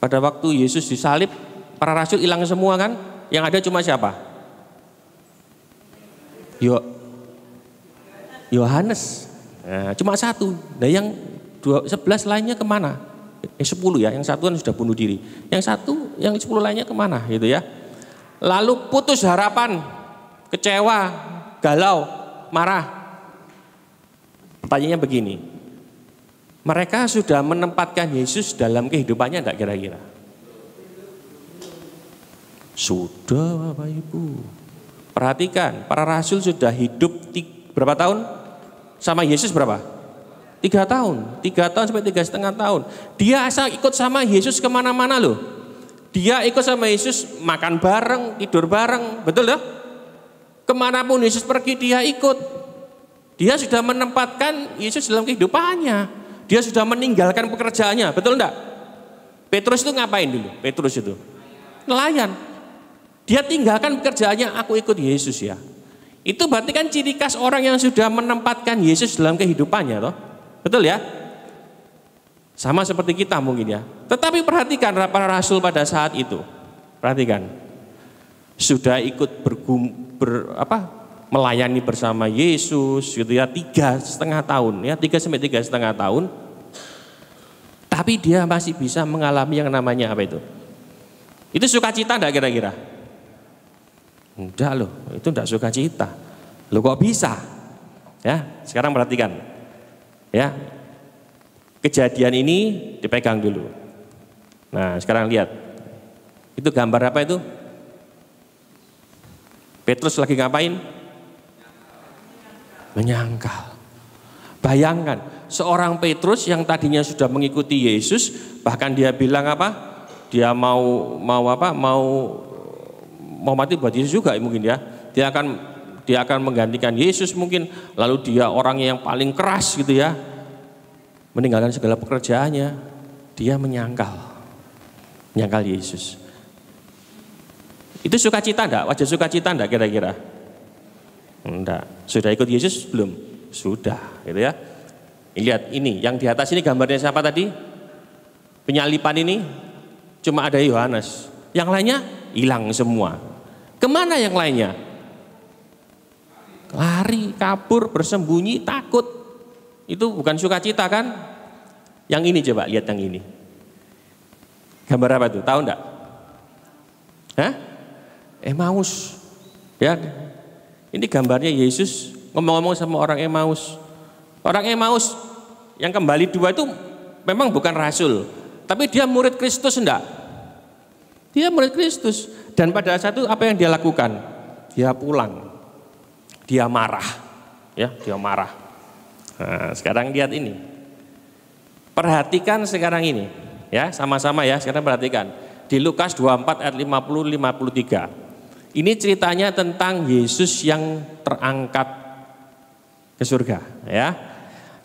Pada waktu Yesus disalib, para rasul hilang semua kan? Yang ada cuma siapa? Yo, Yohanes. Nah, cuma satu. Nah yang dua, sebelas lainnya ke mana? Eh sepuluh ya, yang satu kan sudah bunuh diri. Yang satu, yang sepuluh lainnya ke mana gitu ya. Lalu putus harapan, kecewa, galau, marah. Pertanyaannya begini, mereka sudah menempatkan Yesus dalam kehidupannya enggak kira-kira? Sudah Bapak Ibu. Perhatikan, para rasul sudah hidup berapa tahun? Sama Yesus berapa? Tiga tahun, tiga tahun sampai tiga setengah tahun. Dia asal ikut sama Yesus ke mana-mana loh. Dia ikut sama Yesus makan bareng, tidur bareng, betul ya? Ke mana pun Yesus pergi dia ikut. Dia sudah menempatkan Yesus dalam kehidupannya. Dia sudah meninggalkan pekerjaannya, betul enggak? Petrus itu ngapain dulu? Petrus itu nelayan. Dia tinggalkan pekerjaannya, aku ikut Yesus ya. Itu berarti kan ciri khas orang yang sudah menempatkan Yesus dalam kehidupannya toh. Betul ya? Sama seperti kita mungkin ya. Tetapi perhatikan para rasul pada saat itu. Perhatikan. Sudah ikut bergum, ber, apa, melayani bersama Yesus gitu ya tiga setengah tahun ya tiga sampai tiga setengah tahun tapi dia masih bisa mengalami yang namanya apa itu itu sukacita enggak kira-kira enggak loh itu enggak sukacita lo kok bisa? Ya sekarang perhatikan. Ya kejadian ini dipegang dulu. Nah sekarang lihat. Itu gambar apa itu? Petrus lagi ngapain? Menyangkal. Bayangkan, seorang Petrus yang tadinya sudah mengikuti Yesus, bahkan dia bilang apa? Dia mau mau apa? Mau mau mati buat Yesus juga mungkin ya. Dia akan dia akan menggantikan Yesus mungkin. Lalu dia orang yang paling keras gitu ya. Meninggalkan segala pekerjaannya. Dia menyangkal. Menyangkal Yesus. Itu sukacita enggak? Wajah sukacita enggak kira-kira? Enggak. Sudah ikut Yesus belum? Sudah, gitu ya. Lihat ini, yang di atas ini gambarnya siapa tadi? Penyalipan ini cuma ada Yohanes. Yang lainnya hilang semua. Ke mana yang lainnya? Lari, kabur, bersembunyi, takut. Itu bukan sukacita kan? Yang ini coba lihat yang ini. Gambar apa itu? Tahu enggak? Hah? Emmaus. Ya, ini gambarnya Yesus ngomong-ngomong sama orang Emmaus. Orang Emmaus yang kembali dua itu memang bukan rasul, tapi dia murid Kristus enggak? Dia murid Kristus dan pada saat itu apa yang dia lakukan? Dia pulang. Dia marah. Ya, dia marah. Nah, sekarang lihat ini. Perhatikan sekarang ini. Ya, sama-sama ya, sekarang perhatikan. Di Lukas 24 ayat 50 53. Ini ceritanya tentang Yesus yang terangkat ke surga, ya.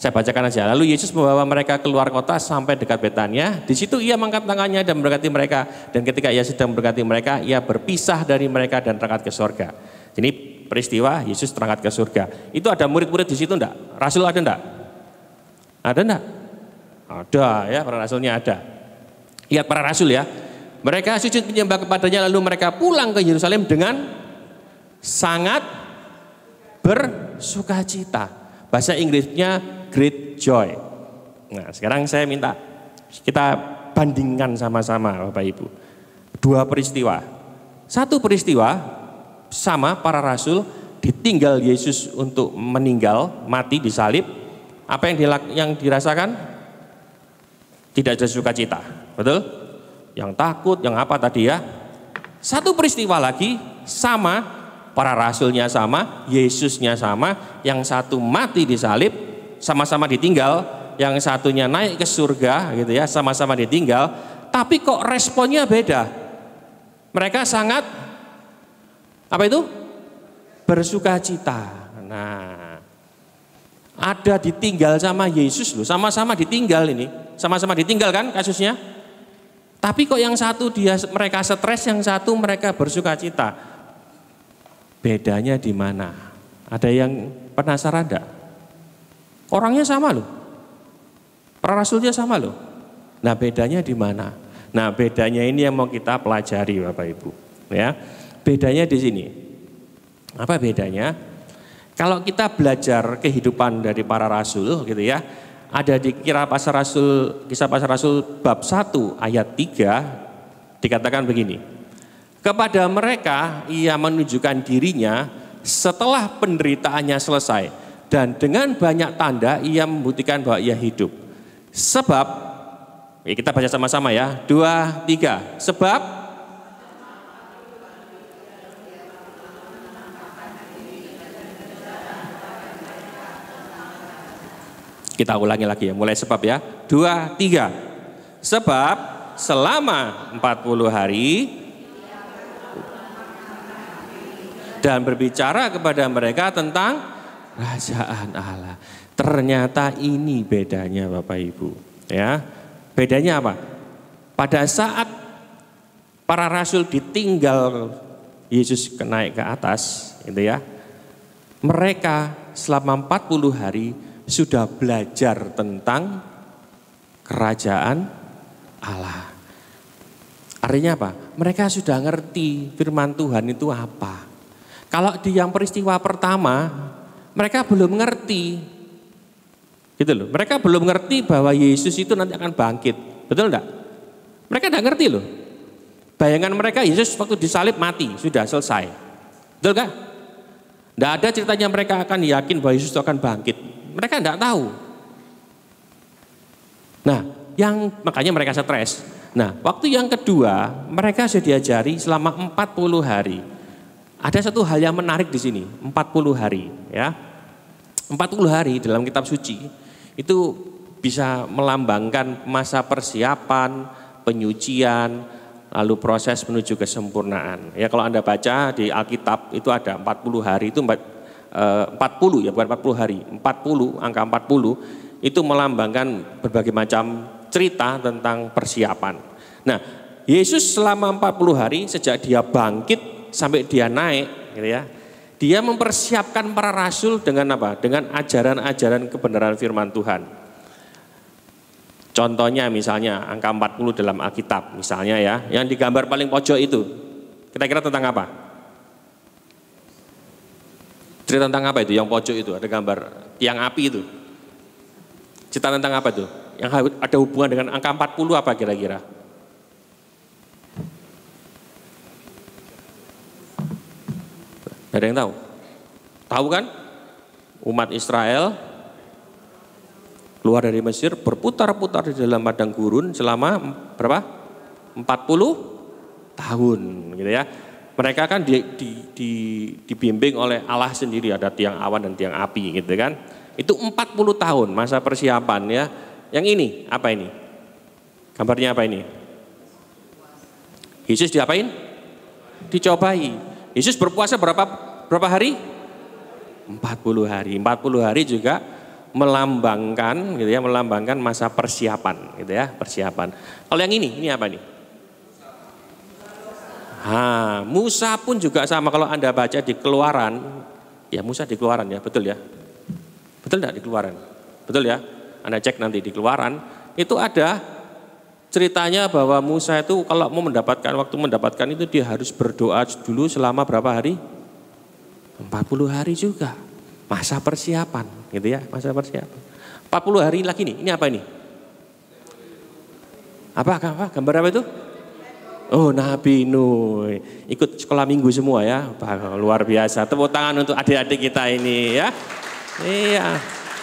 Saya bacakan aja. Lalu Yesus membawa mereka keluar kota sampai dekat Betania. Di situ ia mengangkat tangannya dan memberkati mereka. Dan ketika ia sedang memberkati mereka, ia berpisah dari mereka dan terangkat ke surga. Ini peristiwa Yesus terangkat ke surga. Itu ada murid-murid di situ enggak? Rasul ada enggak? Ada enggak? Ada ya, para rasulnya ada. Lihat para rasul ya. Mereka sujud menyembah kepadanya lalu mereka pulang ke Yerusalem dengan sangat bersukacita. Bahasa Inggrisnya great joy. Nah, sekarang saya minta kita bandingkan sama-sama Bapak Ibu. Dua peristiwa. Satu peristiwa sama para rasul ditinggal Yesus untuk meninggal, mati disalib. Apa yang dilak, yang dirasakan? Tidak ada sukacita. Betul? Yang takut, yang apa tadi ya? Satu peristiwa lagi sama para rasulnya sama, Yesusnya sama, yang satu mati disalib, sama-sama ditinggal, yang satunya naik ke surga gitu ya, sama-sama ditinggal, tapi kok responnya beda. Mereka sangat apa itu? Bersuka cita. Nah, ada ditinggal sama Yesus loh, sama-sama ditinggal ini, sama-sama ditinggal kan kasusnya. Tapi kok yang satu dia mereka stres, yang satu mereka bersuka cita. Bedanya di mana? Ada yang penasaran enggak? Orangnya sama loh. Para rasulnya sama loh. Nah bedanya di mana? Nah bedanya ini yang mau kita pelajari Bapak Ibu. Ya, bedanya di sini. Apa bedanya? Kalau kita belajar kehidupan dari para rasul gitu ya, ada di kira pasar rasul, kisah pasar rasul bab 1 ayat 3 dikatakan begini. Kepada mereka ia menunjukkan dirinya setelah penderitaannya selesai dan dengan banyak tanda ia membuktikan bahwa ia hidup. Sebab, ya kita baca sama-sama ya, dua, tiga. Sebab Kita ulangi lagi ya, mulai sebab ya. Dua, tiga. Sebab selama 40 hari dan berbicara kepada mereka tentang kerajaan Allah. Ternyata ini bedanya Bapak Ibu, ya. Bedanya apa? Pada saat para rasul ditinggal Yesus naik ke atas, gitu ya. Mereka selama 40 hari sudah belajar tentang kerajaan Allah. Artinya apa? Mereka sudah ngerti firman Tuhan itu apa. Kalau di yang peristiwa pertama, mereka belum mengerti. Gitu loh. Mereka belum mengerti bahwa Yesus itu nanti akan bangkit. Betul enggak? Mereka enggak ngerti loh. Bayangan mereka Yesus waktu disalib mati, sudah selesai. Betul enggak? Enggak ada ceritanya mereka akan yakin bahwa Yesus itu akan bangkit. Mereka enggak tahu. Nah, yang makanya mereka stres. Nah, waktu yang kedua, mereka sudah diajari selama 40 hari. Ada satu hal yang menarik di sini, 40 hari ya. 40 hari dalam kitab suci itu bisa melambangkan masa persiapan, penyucian, lalu proses menuju kesempurnaan. Ya kalau Anda baca di Alkitab itu ada 40 hari itu 40 eh, ya bukan 40 hari, 40 angka 40 itu melambangkan berbagai macam cerita tentang persiapan. Nah, Yesus selama 40 hari sejak dia bangkit sampai dia naik gitu ya. Dia mempersiapkan para rasul dengan apa? Dengan ajaran-ajaran kebenaran firman Tuhan. Contohnya misalnya angka 40 dalam Alkitab misalnya ya, yang digambar paling pojok itu. Kira-kira tentang apa? Cerita tentang apa itu? Yang pojok itu ada gambar tiang api itu. Cerita tentang apa itu? Yang ada hubungan dengan angka 40 apa kira-kira? Ada yang tahu? Tahu kan? Umat Israel Keluar dari Mesir, berputar-putar di dalam padang gurun selama berapa? 40 tahun gitu ya. Mereka kan di, di, di, dibimbing oleh Allah sendiri, ada tiang awan dan tiang api gitu kan. Itu 40 tahun masa persiapan ya. Yang ini, apa ini? Gambarnya apa ini? Yesus diapain? Dicobai. Yesus berpuasa berapa berapa hari? 40 hari. 40 hari juga melambangkan gitu ya, melambangkan masa persiapan gitu ya, persiapan. Kalau yang ini, ini apa nih? Ha, Musa pun juga sama kalau Anda baca di Keluaran, ya Musa di Keluaran ya, betul ya? Betul enggak di Keluaran? Betul ya? Anda cek nanti di Keluaran, itu ada ceritanya bahwa Musa itu kalau mau mendapatkan waktu mendapatkan itu dia harus berdoa dulu selama berapa hari? 40 hari juga. Masa persiapan gitu ya, masa persiapan. 40 hari lagi nih, ini apa ini? Apa, apa gambar apa itu? Oh Nabi Nuh, ikut sekolah minggu semua ya, luar biasa. Tepuk tangan untuk adik-adik kita ini ya. Iya,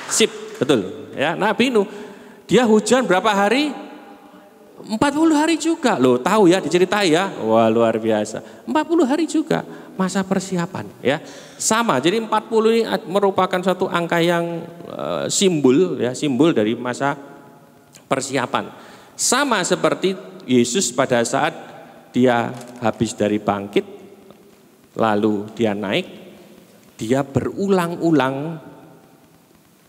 sip, betul. Ya Nabi Nuh, dia hujan berapa hari? 40 hari juga loh, tahu ya diceritai ya. Wah luar biasa. 40 hari juga masa persiapan ya. Sama, jadi 40 ini merupakan satu angka yang uh, simbol ya, simbol dari masa persiapan. Sama seperti Yesus pada saat dia habis dari bangkit, lalu dia naik, dia berulang-ulang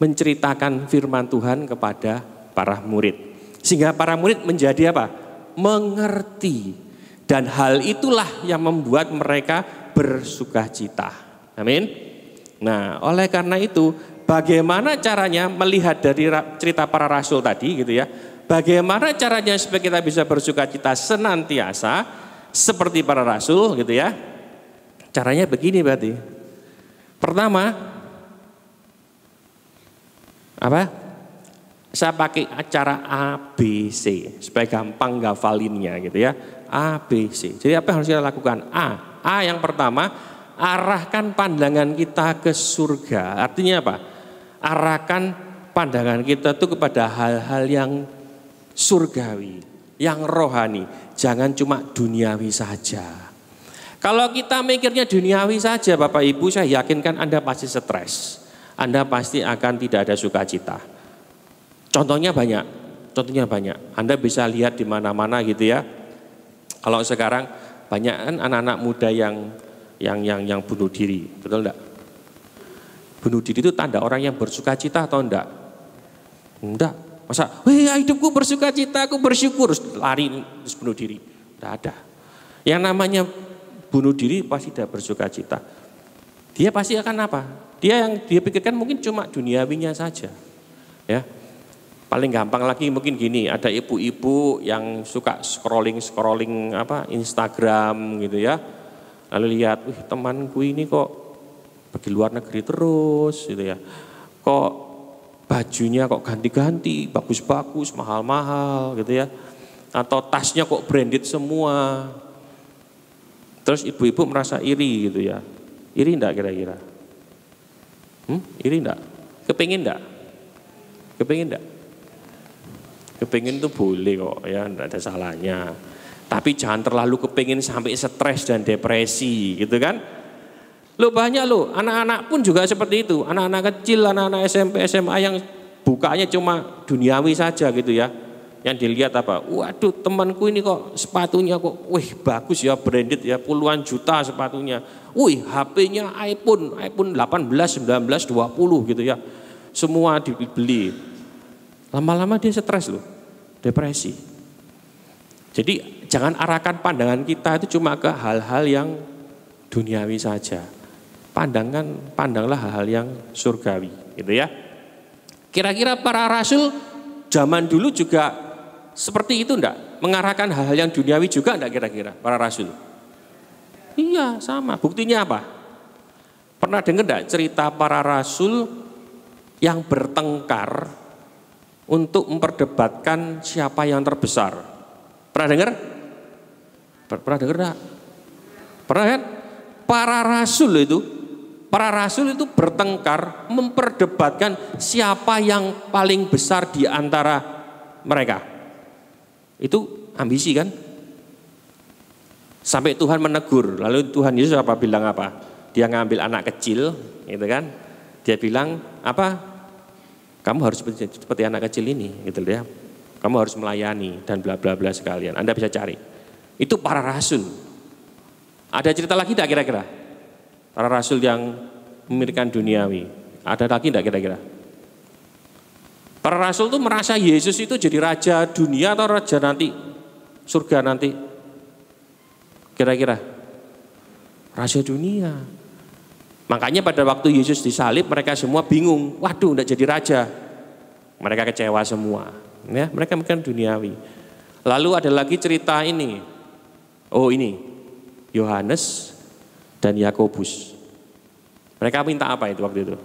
menceritakan firman Tuhan kepada para murid. Sehingga para murid menjadi apa? Mengerti. Dan hal itulah yang membuat mereka bersuka cita. Amin. Nah, oleh karena itu, bagaimana caranya melihat dari cerita para rasul tadi gitu ya, Bagaimana caranya supaya kita bisa bersuka cita senantiasa seperti para rasul gitu ya? Caranya begini berarti. Pertama, apa? Saya pakai acara ABC supaya gampang gafalinnya gitu ya. ABC. Jadi apa yang harus kita lakukan? A. A yang pertama, arahkan pandangan kita ke surga. Artinya apa? Arahkan pandangan kita tuh kepada hal-hal yang surgawi, yang rohani. Jangan cuma duniawi saja. Kalau kita mikirnya duniawi saja Bapak Ibu saya yakinkan Anda pasti stres. Anda pasti akan tidak ada sukacita. Contohnya banyak, contohnya banyak. Anda bisa lihat di mana-mana gitu ya. Kalau sekarang banyak kan anak-anak muda yang yang yang yang bunuh diri, betul enggak? Bunuh diri itu tanda orang yang bersuka cita atau enggak? Enggak. Masa, wih hidupku bersuka cita, aku bersyukur, lari terus bunuh diri. Tidak ada. Yang namanya bunuh diri pasti tidak bersuka cita. Dia pasti akan apa? Dia yang dia pikirkan mungkin cuma duniawinya saja. Ya. Paling gampang lagi mungkin gini, ada ibu-ibu yang suka scrolling-scrolling apa Instagram gitu ya. Lalu lihat, wih temanku ini kok pergi luar negeri terus gitu ya. Kok bajunya kok ganti-ganti, bagus-bagus, mahal-mahal gitu ya. Atau tasnya kok branded semua. Terus ibu-ibu merasa iri gitu ya. Iri enggak kira-kira? Hmm? Iri enggak? Kepingin enggak? Kepingin enggak? Kepingin tuh boleh kok ya, enggak ada salahnya. Tapi jangan terlalu kepingin sampai stres dan depresi gitu kan. Lo banyak lo, anak-anak pun juga seperti itu. Anak-anak kecil, anak-anak SMP, SMA yang bukanya cuma duniawi saja gitu ya. Yang dilihat apa? Waduh temanku ini kok sepatunya kok, wih bagus ya branded ya puluhan juta sepatunya. Wih HP-nya iPhone, iPhone 18, 19, 20 gitu ya. Semua dibeli. Lama-lama dia stres loh, depresi. Jadi jangan arahkan pandangan kita itu cuma ke hal-hal yang duniawi saja pandangan pandanglah hal-hal yang surgawi gitu ya. Kira-kira para rasul zaman dulu juga seperti itu enggak? Mengarahkan hal-hal yang duniawi juga enggak kira-kira para rasul? Iya sama, buktinya apa? Pernah dengar enggak cerita para rasul yang bertengkar untuk memperdebatkan siapa yang terbesar? Pernah dengar? Pernah dengar enggak? Pernah kan? Para rasul itu Para rasul itu bertengkar, memperdebatkan siapa yang paling besar di antara mereka. Itu ambisi kan? Sampai Tuhan menegur, lalu Tuhan Yesus apa bilang apa? Dia ngambil anak kecil, gitu kan? Dia bilang apa? Kamu harus seperti, anak kecil ini, gitu ya. Kamu harus melayani dan bla bla bla sekalian. Anda bisa cari. Itu para rasul. Ada cerita lagi tidak kira-kira? Para rasul yang memikirkan duniawi. Ada lagi tidak kira-kira? Para rasul itu merasa Yesus itu jadi raja dunia atau raja nanti surga nanti. Kira-kira? Raja dunia. Makanya pada waktu Yesus disalib mereka semua bingung. Waduh, tidak jadi raja. Mereka kecewa semua. Ya, mereka mungkin duniawi. Lalu ada lagi cerita ini. Oh ini, Yohanes dan Yakobus. Mereka minta apa itu waktu itu?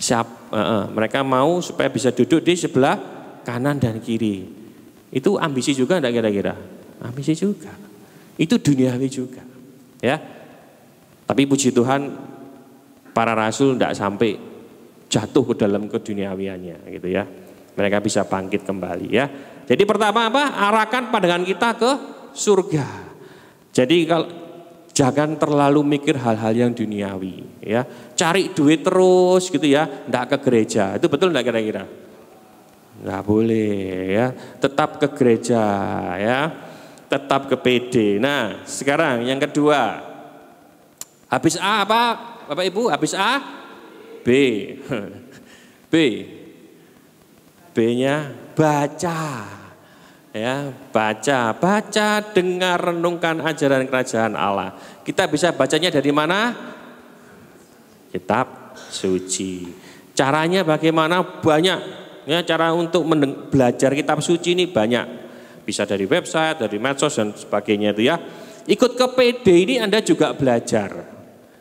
Siap, uh, uh, mereka mau supaya bisa duduk di sebelah kanan dan kiri. Itu ambisi juga enggak kira-kira? Ambisi juga. Itu duniawi juga. Ya. Tapi puji Tuhan para rasul tidak sampai jatuh ke dalam keduniawiannya gitu ya. Mereka bisa bangkit kembali ya. Jadi pertama apa? Arahkan pandangan kita ke surga. Jadi kalau jangan terlalu mikir hal-hal yang duniawi ya. Cari duit terus gitu ya, enggak ke gereja. Itu betul enggak kira-kira? Enggak boleh ya. Tetap ke gereja ya. Tetap ke PD. Nah, sekarang yang kedua. Habis A apa? Bapak Ibu, habis A? B. (laughs) B. B-nya baca. Ya baca. Baca dengar renungkan ajaran kerajaan Allah. Kita bisa bacanya dari mana? Kitab suci. Caranya bagaimana? Banyak. Ya cara untuk belajar kitab suci ini banyak. Bisa dari website dari medsos dan sebagainya itu ya. Ikut ke PD ini Anda juga belajar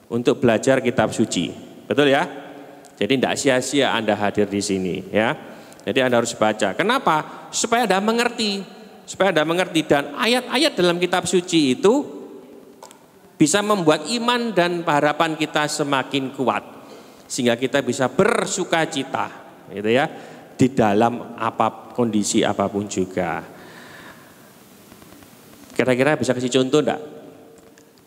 untuk belajar kitab suci betul ya jadi tidak sia-sia Anda hadir di sini ya jadi Anda harus baca. Kenapa? Supaya Anda mengerti. Supaya Anda mengerti dan ayat-ayat dalam kitab suci itu bisa membuat iman dan harapan kita semakin kuat. Sehingga kita bisa bersuka cita gitu ya di dalam apa kondisi apa pun juga. Kira-kira bisa kasih contoh enggak?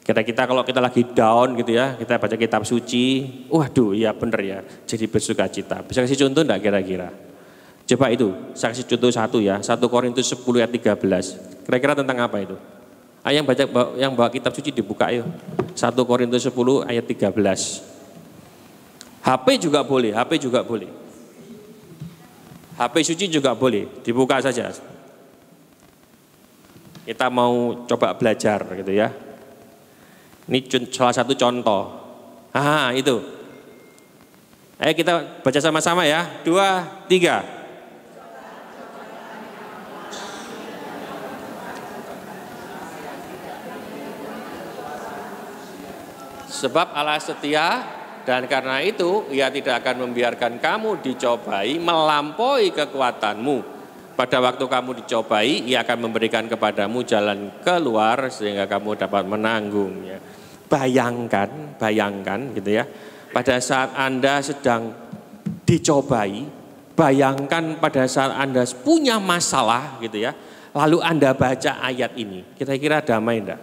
Kira-kira kalau kita lagi down gitu ya, kita baca kitab suci, waduh ya bener ya, jadi bersuka cita. Bisa kasih contoh enggak kira-kira? Coba itu, saya kasih contoh satu ya, 1 Korintus 10 ayat 13. Kira-kira tentang apa itu? Ayo yang baca yang bawa kitab suci dibuka yuk. 1 Korintus 10 ayat 13. HP juga boleh, HP juga boleh. HP suci juga boleh, dibuka saja. Kita mau coba belajar gitu ya. Ini salah satu contoh. Ah itu. Ayo kita baca sama-sama ya. Dua, tiga. Sebab Allah setia dan karena itu ia tidak akan membiarkan kamu dicobai melampaui kekuatanmu. Pada waktu kamu dicobai, ia akan memberikan kepadamu jalan keluar sehingga kamu dapat menanggungnya. Bayangkan, bayangkan gitu ya. Pada saat Anda sedang dicobai, bayangkan pada saat Anda punya masalah gitu ya. Lalu Anda baca ayat ini, kira-kira damai enggak?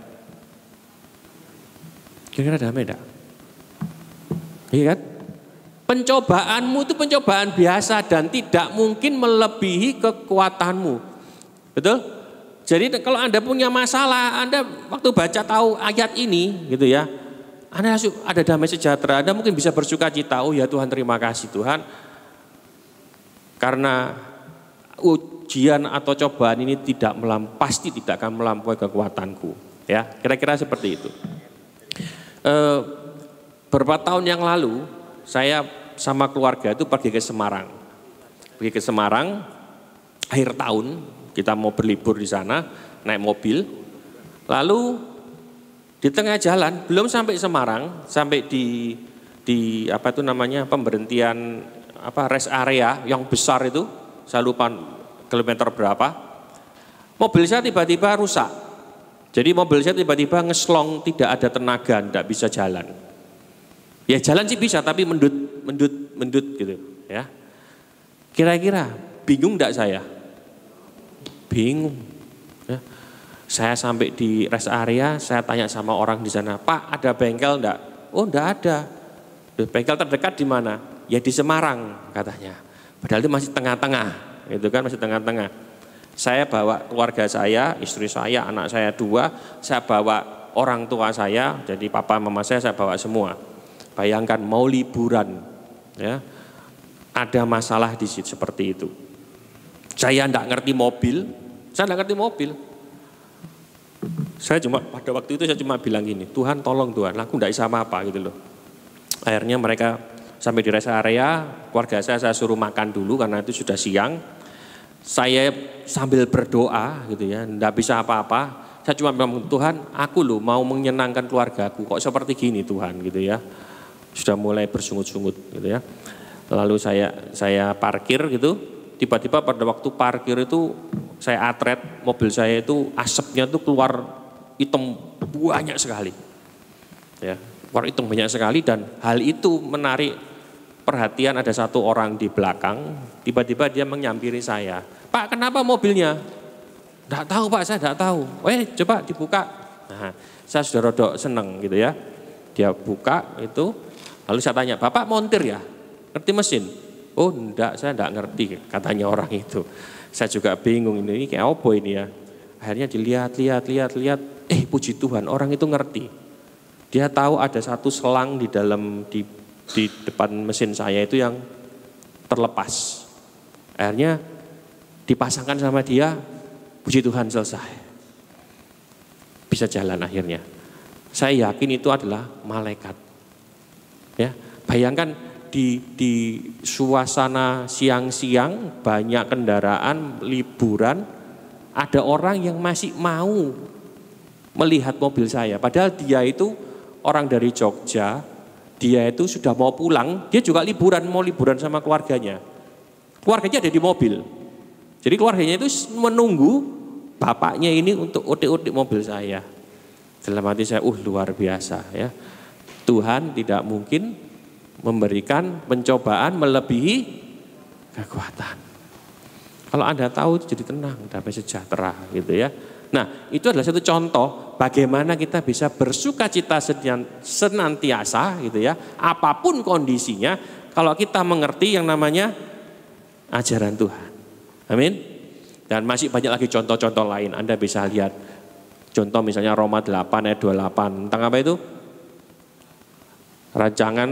Kira-kira damai enggak? Iya kan? Pencobaanmu itu pencobaan biasa dan tidak mungkin melebihi kekuatanmu. Betul? Jadi kalau Anda punya masalah, Anda waktu baca tahu ayat ini gitu ya. Anda ada damai sejahtera, Anda mungkin bisa bersuka cita. Oh ya Tuhan terima kasih Tuhan. Karena ujian atau cobaan ini tidak melam, pasti tidak akan melampaui kekuatanku. Ya, kira-kira seperti itu. Eh, beberapa tahun yang lalu saya sama keluarga itu pergi ke Semarang. Pergi ke Semarang akhir tahun kita mau berlibur di sana naik mobil. Lalu di tengah jalan belum sampai Semarang sampai di di apa itu namanya pemberhentian apa rest area yang besar itu saya lupa kilometer berapa mobil saya tiba-tiba rusak Jadi mobil saya tiba-tiba ngeslong tidak ada tenaga, tidak bisa jalan. Ya jalan sih bisa tapi mendut, mendut, mendut gitu ya. Kira-kira bingung tidak saya? Bingung. Ya. Saya sampai di rest area, saya tanya sama orang di sana, Pak ada bengkel enggak? Oh enggak ada. Bengkel terdekat di mana? Ya di Semarang katanya. Padahal itu masih tengah-tengah, itu kan masih tengah-tengah. Saya bawa keluarga saya, istri saya, anak saya dua, saya bawa orang tua saya, jadi papa mama saya saya bawa semua. Bayangkan mau liburan, ya ada masalah di situ seperti itu. Saya tidak ngerti mobil, saya tidak ngerti mobil. Saya cuma pada waktu itu saya cuma bilang gini, Tuhan tolong Tuhan, aku tidak bisa apa-apa gitu loh. Akhirnya mereka sampai di rest area, keluarga saya saya suruh makan dulu karena itu sudah siang saya sambil berdoa gitu ya, tidak bisa apa-apa. Saya cuma bilang Tuhan, aku loh mau menyenangkan keluargaku, kok seperti gini Tuhan gitu ya. Sudah mulai bersungut-sungut gitu ya. Lalu saya saya parkir gitu, tiba-tiba pada waktu parkir itu saya atret mobil saya itu asapnya itu keluar hitam banyak sekali. Ya, keluar hitam banyak sekali dan hal itu menarik perhatian ada satu orang di belakang, tiba-tiba dia menyampiri saya. Pak kenapa mobilnya? Tidak tahu Pak, saya tidak tahu. Eh coba dibuka. Nah, saya sudah rodok seneng gitu ya. Dia buka itu, lalu saya tanya, Bapak montir ya? Ngerti mesin? Oh enggak, saya enggak ngerti katanya orang itu. Saya juga bingung ini, ini kayak apa ini ya. Akhirnya dilihat, lihat, lihat, lihat. Eh puji Tuhan orang itu ngerti. Dia tahu ada satu selang di dalam di di depan mesin saya itu yang terlepas. Akhirnya dipasangkan sama dia, puji Tuhan selesai. Bisa jalan akhirnya. Saya yakin itu adalah malaikat. Ya, bayangkan di di suasana siang-siang banyak kendaraan liburan ada orang yang masih mau melihat mobil saya padahal dia itu orang dari Jogja dia itu sudah mau pulang, dia juga liburan, mau liburan sama keluarganya. Keluarganya ada di mobil. Jadi keluarganya itu menunggu bapaknya ini untuk otik-otik mobil saya. Dalam hati saya, uh luar biasa ya. Tuhan tidak mungkin memberikan pencobaan melebihi kekuatan. Kalau Anda tahu jadi tenang, damai sejahtera gitu ya. Nah, itu adalah satu contoh bagaimana kita bisa bersuka cita senantiasa gitu ya. Apa pun kondisinya, kalau kita mengerti yang namanya ajaran Tuhan. Amin. Dan masih banyak lagi contoh-contoh lain. Anda bisa lihat contoh misalnya Roma 8 ayat 28. Tentang apa itu? Rancangan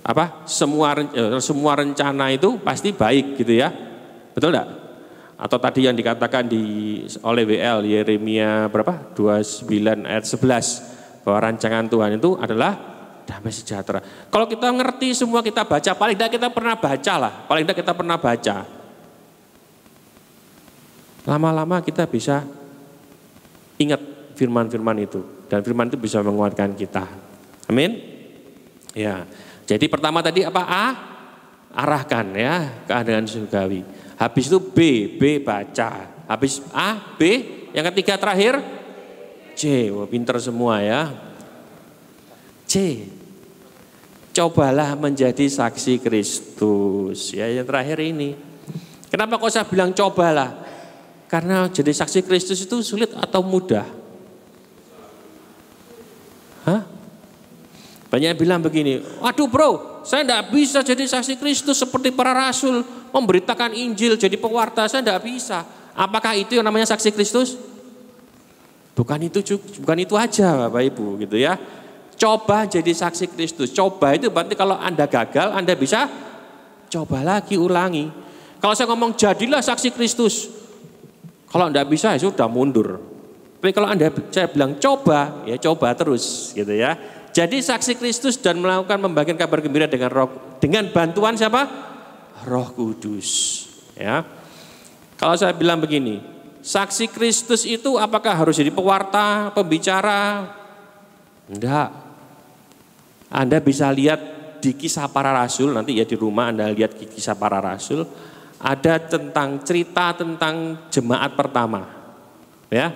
apa? Semua eh, semua rencana itu pasti baik gitu ya. Betul enggak? atau tadi yang dikatakan di oleh WL Yeremia berapa 29 ayat 11 bahwa rancangan Tuhan itu adalah damai sejahtera. Kalau kita ngerti semua kita baca, paling tidak kita pernah baca lah, paling tidak kita pernah baca. Lama-lama kita bisa ingat firman-firman itu dan firman itu bisa menguatkan kita. Amin. Ya. Jadi pertama tadi apa A? Arahkan ya keadaan surgawi. Habis itu B, B baca. Habis A, B, yang ketiga terakhir C. Wah, pinter semua ya. C. Cobalah menjadi saksi Kristus. Ya, yang terakhir ini. Kenapa kok saya bilang cobalah? Karena jadi saksi Kristus itu sulit atau mudah? Hah? Banyak yang bilang begini, waduh bro, saya tidak bisa jadi saksi Kristus seperti para rasul memberitakan Injil jadi pewarta saya tidak bisa. Apakah itu yang namanya saksi Kristus? Bukan itu bukan itu aja Bapak Ibu gitu ya. Coba jadi saksi Kristus. Coba itu berarti kalau Anda gagal Anda bisa coba lagi ulangi. Kalau saya ngomong jadilah saksi Kristus. Kalau Anda bisa ya sudah mundur. Tapi kalau Anda saya bilang coba ya coba terus gitu ya. Jadi saksi Kristus dan melakukan pembagian kabar gembira dengan roh dengan bantuan siapa? Roh Kudus. Ya. Kalau saya bilang begini, saksi Kristus itu apakah harus jadi pewarta, pembicara? Enggak. Anda bisa lihat di kisah para rasul, nanti ya di rumah Anda lihat di kisah para rasul, ada tentang cerita tentang jemaat pertama. Ya.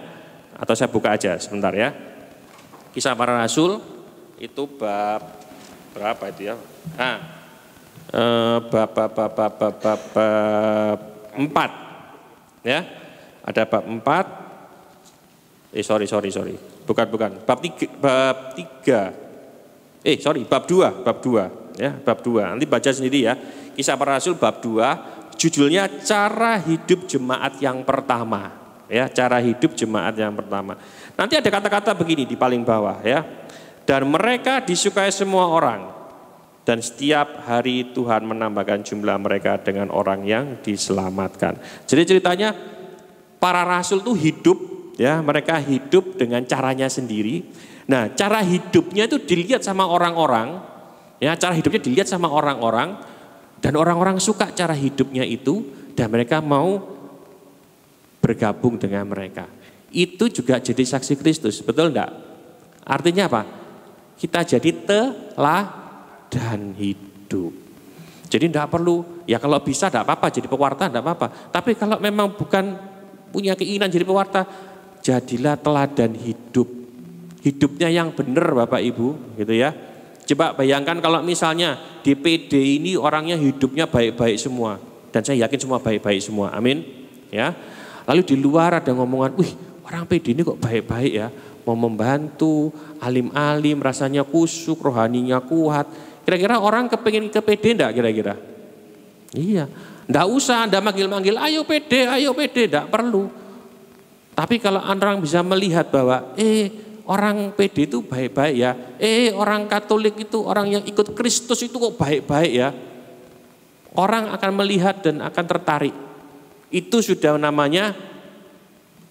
Atau saya buka aja sebentar ya. Kisah para Rasul itu bab berapa itu ya? Ah, eh, bab, bab, bab, bab, bab, bab, bab 4 ya. Ada bab 4 eh sorry sorry sorry. Bukan bukan. Bab 3 bab 3 eh sorry bab 2 bab 2 ya bab 2 nanti baca sendiri ya. Kisah para rasul bab 2 judulnya cara hidup jemaat yang pertama. Ya cara hidup jemaat yang pertama. Nanti ada kata-kata begini di paling bawah ya dan mereka disukai semua orang dan setiap hari Tuhan menambahkan jumlah mereka dengan orang yang diselamatkan. Jadi ceritanya para rasul tuh hidup ya, mereka hidup dengan caranya sendiri. Nah, cara hidupnya itu dilihat sama orang-orang, ya, cara hidupnya dilihat sama orang-orang dan orang-orang suka cara hidupnya itu dan mereka mau bergabung dengan mereka. Itu juga jadi saksi Kristus, betul enggak? Artinya apa? Kita jadi teladan hidup. Jadi tidak perlu, ya kalau bisa tidak apa-apa jadi pewarta tidak apa-apa. Tapi kalau memang bukan punya keinginan jadi pewarta, jadilah teladan hidup. Hidupnya yang benar Bapak Ibu, gitu ya. Coba bayangkan kalau misalnya DPD ini orangnya hidupnya baik-baik semua. Dan saya yakin semua baik-baik semua, amin. Ya. Lalu di luar ada ngomongan, wih orang PD ini kok baik-baik ya. Mau membantu, alim-alim, rasanya kusuk, rohaninya kuat. Kira-kira orang kepengen ke PD enggak kira-kira? Iya, enggak usah Anda manggil-manggil, ayo PD, ayo PD, enggak perlu. Tapi kalau orang bisa melihat bahwa, eh orang PD itu baik-baik ya, eh orang Katolik itu, orang yang ikut Kristus itu kok baik-baik ya. Orang akan melihat dan akan tertarik. Itu sudah namanya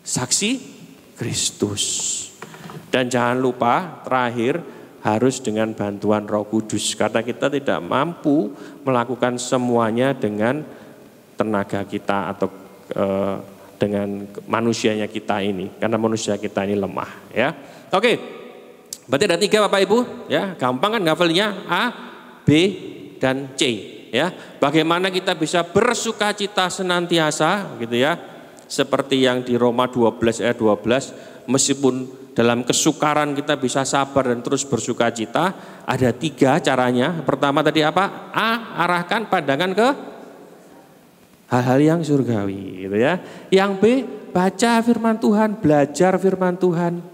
saksi Kristus. Dan jangan lupa terakhir harus dengan bantuan Roh Kudus karena kita tidak mampu melakukan semuanya dengan tenaga kita atau e, dengan manusianya kita ini karena manusia kita ini lemah ya. Oke. Berarti ada tiga Bapak Ibu ya, gampang kan ngafalnya A, B dan C ya. Bagaimana kita bisa bersuka cita senantiasa gitu ya. Seperti yang di Roma 12 ayat 12 meskipun dalam kesukaran kita bisa sabar dan terus bersuka cita. Ada tiga caranya. Pertama tadi apa? A. Arahkan pandangan ke hal-hal yang surgawi gitu ya. Yang B. Baca firman Tuhan, belajar firman Tuhan.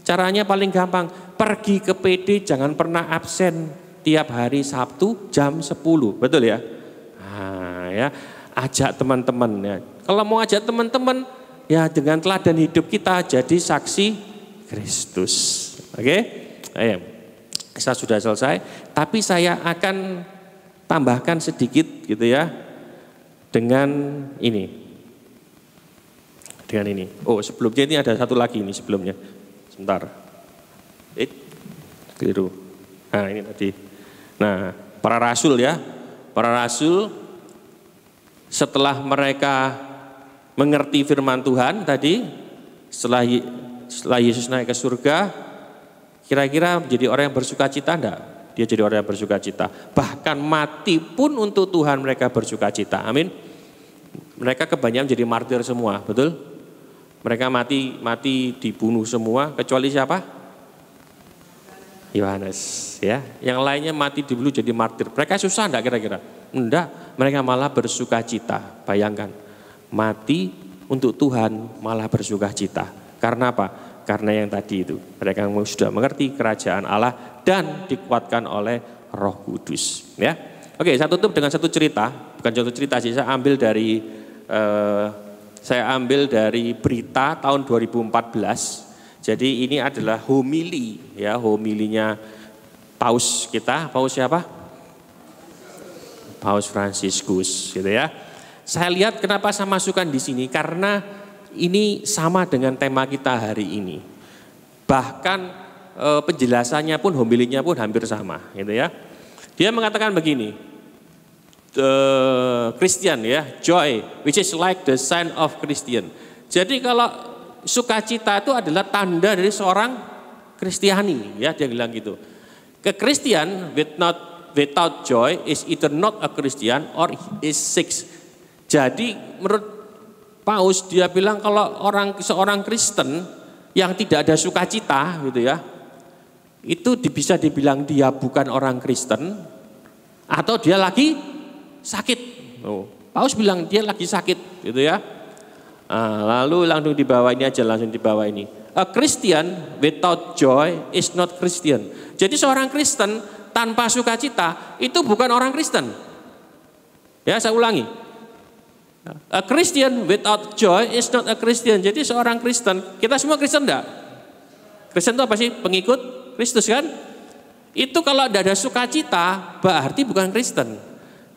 Caranya paling gampang, pergi ke PD jangan pernah absen tiap hari Sabtu jam 10. Betul ya? Nah, ya, ajak teman-teman ya. Kalau mau ajak teman-teman ya dengan teladan hidup kita jadi saksi Kristus. Oke? Ayo. Saya sudah selesai, tapi saya akan tambahkan sedikit gitu ya dengan ini. Dengan ini. Oh, sebelumnya ini ada satu lagi ini sebelumnya. Sebentar. Eh, keliru. Nah, ini tadi. Nah, para rasul ya. Para rasul setelah mereka mengerti firman Tuhan tadi, setelah setelah Yesus naik ke surga, kira-kira menjadi orang yang bersuka cita enggak? Dia jadi orang yang bersuka cita. Bahkan mati pun untuk Tuhan mereka bersuka cita. Amin. Mereka kebanyakan jadi martir semua, betul? Mereka mati mati dibunuh semua kecuali siapa? Yohanes ya. Yang lainnya mati dibunuh jadi martir. Mereka susah enggak kira-kira? Enggak, mereka malah bersuka cita. Bayangkan, mati untuk Tuhan malah bersuka cita. Karena apa? Karena yang tadi itu, mereka sudah mengerti kerajaan Allah dan dikuatkan oleh Roh Kudus. Ya, oke. Saya tutup dengan satu cerita, bukan satu cerita sih. Saya ambil dari eh, saya ambil dari berita tahun 2014. Jadi ini adalah homili ya, homilinya paus kita, paus siapa? Paus Fransiskus gitu ya. Saya lihat kenapa saya masukkan di sini karena ini sama dengan tema kita hari ini. Bahkan e, penjelasannya pun homilinya pun hampir sama gitu ya. Dia mengatakan begini, the Christian ya, joy, which is like the sign of Christian. Jadi kalau sukacita itu adalah tanda dari seorang Kristiani, ya dia bilang gitu. Ke Christian with without joy is either not a Christian or is sick. Jadi menurut Paus dia bilang kalau orang seorang Kristen yang tidak ada sukacita gitu ya, itu bisa dibilang dia bukan orang Kristen atau dia lagi sakit. Oh, Paus bilang dia lagi sakit gitu ya. Nah, lalu langsung di bawah ini aja langsung di bawah ini. A Christian without joy is not Christian. Jadi seorang Kristen tanpa sukacita itu bukan orang Kristen. Ya, saya ulangi. A Christian without joy is not a Christian. Jadi seorang Kristen, kita semua Kristen enggak? Kristen itu apa sih? Pengikut Kristus kan? Itu kalau tidak ada sukacita, berarti bukan Kristen.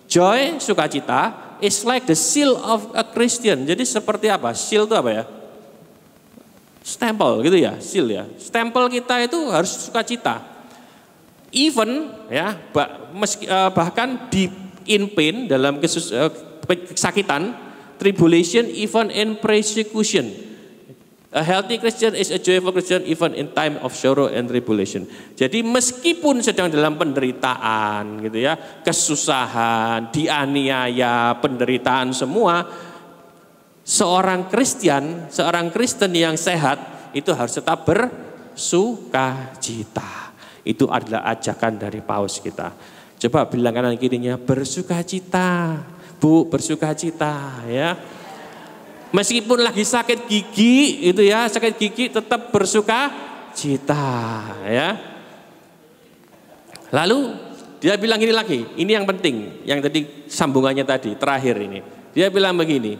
Joy, sukacita, is like the seal of a Christian. Jadi seperti apa? Seal itu apa ya? Stempel gitu ya, seal ya. Stempel kita itu harus sukacita. Even ya, eh, bahkan di in pain dalam eh, kesakitan, tribulation, even in persecution. A healthy Christian is a joyful Christian even in time of sorrow and tribulation. Jadi meskipun sedang dalam penderitaan gitu ya, kesusahan, dianiaya, penderitaan semua, seorang Kristen, seorang Kristen yang sehat itu harus tetap bersukacita. Itu adalah ajakan dari paus kita. Coba bilang kanan kirinya bersukacita. Bu, bersukacita ya. Meskipun lagi sakit gigi itu ya, sakit gigi tetap bersuka cita ya. Lalu dia bilang ini lagi, ini yang penting, yang tadi sambungannya tadi, terakhir ini. Dia bilang begini,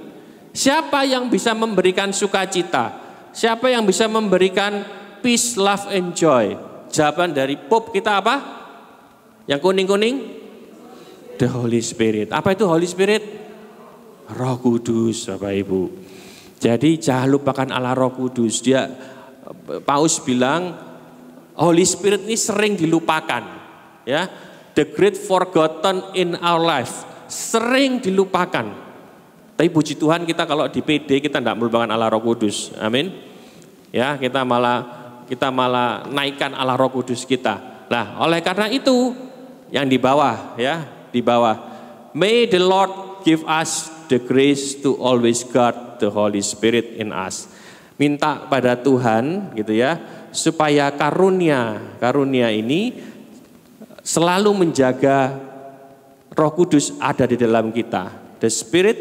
siapa yang bisa memberikan sukacita? Siapa yang bisa memberikan peace, love, and joy? Jawaban dari Pope kita apa? Yang kuning-kuning? The Holy Spirit. Apa itu Holy Spirit? Roh Kudus, Bapak Ibu. Jadi jangan lupakan Allah Roh Kudus. Dia Paus bilang Holy Spirit ini sering dilupakan. Ya, the great forgotten in our life. Sering dilupakan. Tapi puji Tuhan kita kalau di PD kita tidak melupakan Allah Roh Kudus. Amin. Ya, kita malah kita malah naikkan Allah Roh Kudus kita. Nah, oleh karena itu yang di bawah ya, di bawah. May the Lord give us the grace to always guard the Holy Spirit in us. Minta pada Tuhan gitu ya, supaya karunia, karunia ini selalu menjaga Roh Kudus ada di dalam kita. The Spirit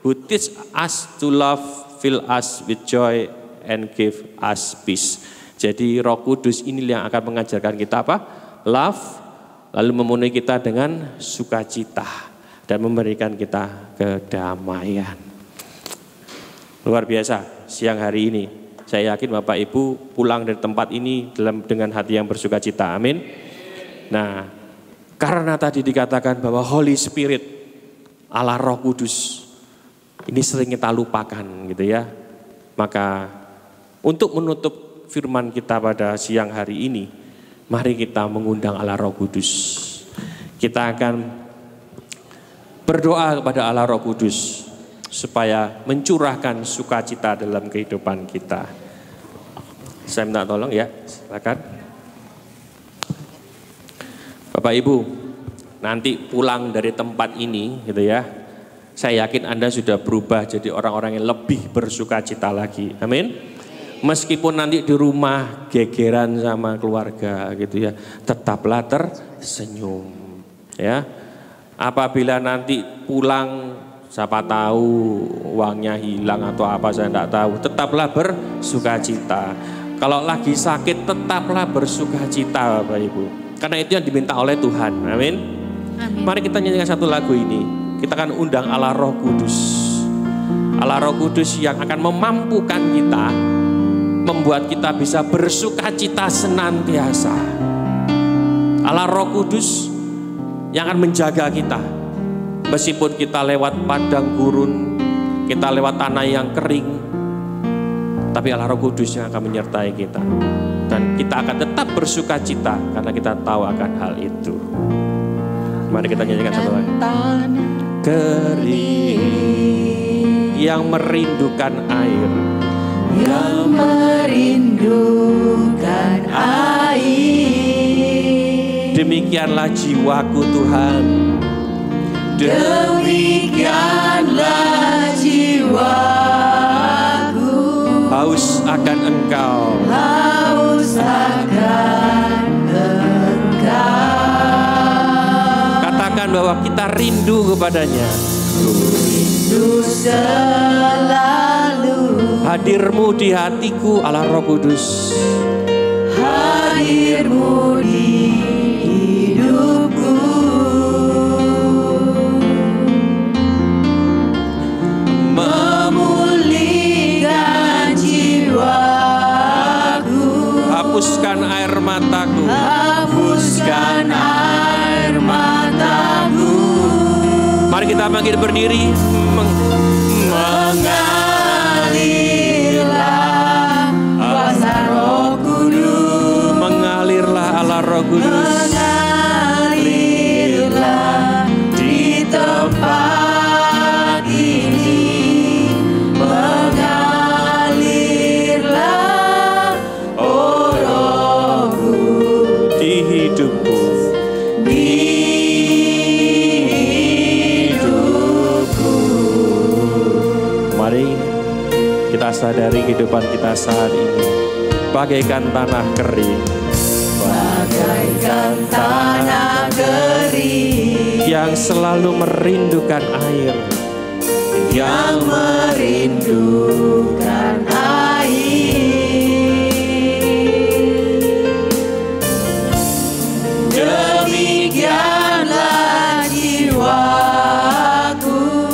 who teach us to love, fill us with joy and give us peace. Jadi Roh Kudus ini yang akan mengajarkan kita apa? Love, lalu memenuhi kita dengan sukacita dan memberikan kita kedamaian. Luar biasa siang hari ini. Saya yakin Bapak Ibu pulang dari tempat ini dalam dengan hati yang bersuka cita. Amin. Nah, karena tadi dikatakan bahwa Holy Spirit Allah Roh Kudus ini sering kita lupakan gitu ya. Maka untuk menutup firman kita pada siang hari ini, mari kita mengundang Allah Roh Kudus. Kita akan berdoa kepada Allah Roh Kudus supaya mencurahkan sukacita dalam kehidupan kita. Saya minta tolong ya, silakan. Bapak Ibu, nanti pulang dari tempat ini gitu ya. Saya yakin Anda sudah berubah jadi orang-orang yang lebih bersukacita lagi. Amin. Meskipun nanti di rumah gegeran sama keluarga gitu ya, tetaplah tersenyum ya Apabila nanti pulang siapa tahu uangnya hilang atau apa saya tidak tahu, tetaplah bersuka cita. Kalau lagi sakit tetaplah bersuka cita Bapak Ibu. Karena itu yang diminta oleh Tuhan. Amin. Amin. Mari kita nyanyikan satu lagu ini. Kita akan undang Allah Roh Kudus. Allah Roh Kudus yang akan memampukan kita membuat kita bisa bersuka cita senantiasa. Allah Roh Kudus yang akan menjaga kita. Meskipun kita lewat padang gurun, kita lewat tanah yang kering, tapi Allah Roh Kudus yang akan menyertai kita. Dan kita akan tetap bersuka cita karena kita tahu akan hal itu. Mari kita nyanyikan satu lagi. Kering yang merindukan air. Yang merindukan air. Demikianlah jiwaku Tuhan. Demikianlah jiwaku. haus akan engkau. Haus akan engkau. Katakan bahwa kita rindu kepadanya. Rindu selalu hadirmu di hatiku Allah Roh Kudus. Hadirmu di hidupku. Memulihkan jiwaku. Hapuskan air mataku. Hapuskan air mataku. Mari kita bangkit berdiri. Meng- sadari kehidupan kita saat ini. Bagaikan tanah kering bagaikan tanah kering yang selalu merindukan air. Yang merindukan air. Demikianlah jiwaku.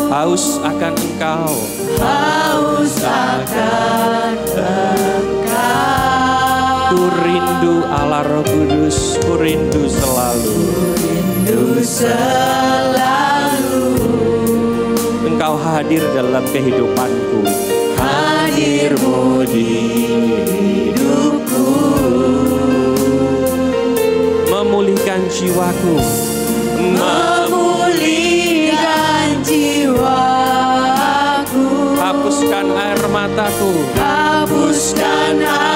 Haus akan engkau. Haus akan rindu Allah Roh Kudus ku rindu selalu. Rindu selalu. Engkau hadir dalam kehidupanku. Hadirmu di hidupku. Memulihkan jiwaku. Memulihkan jiwaku. Hapuskan air mataku. Hapuskan air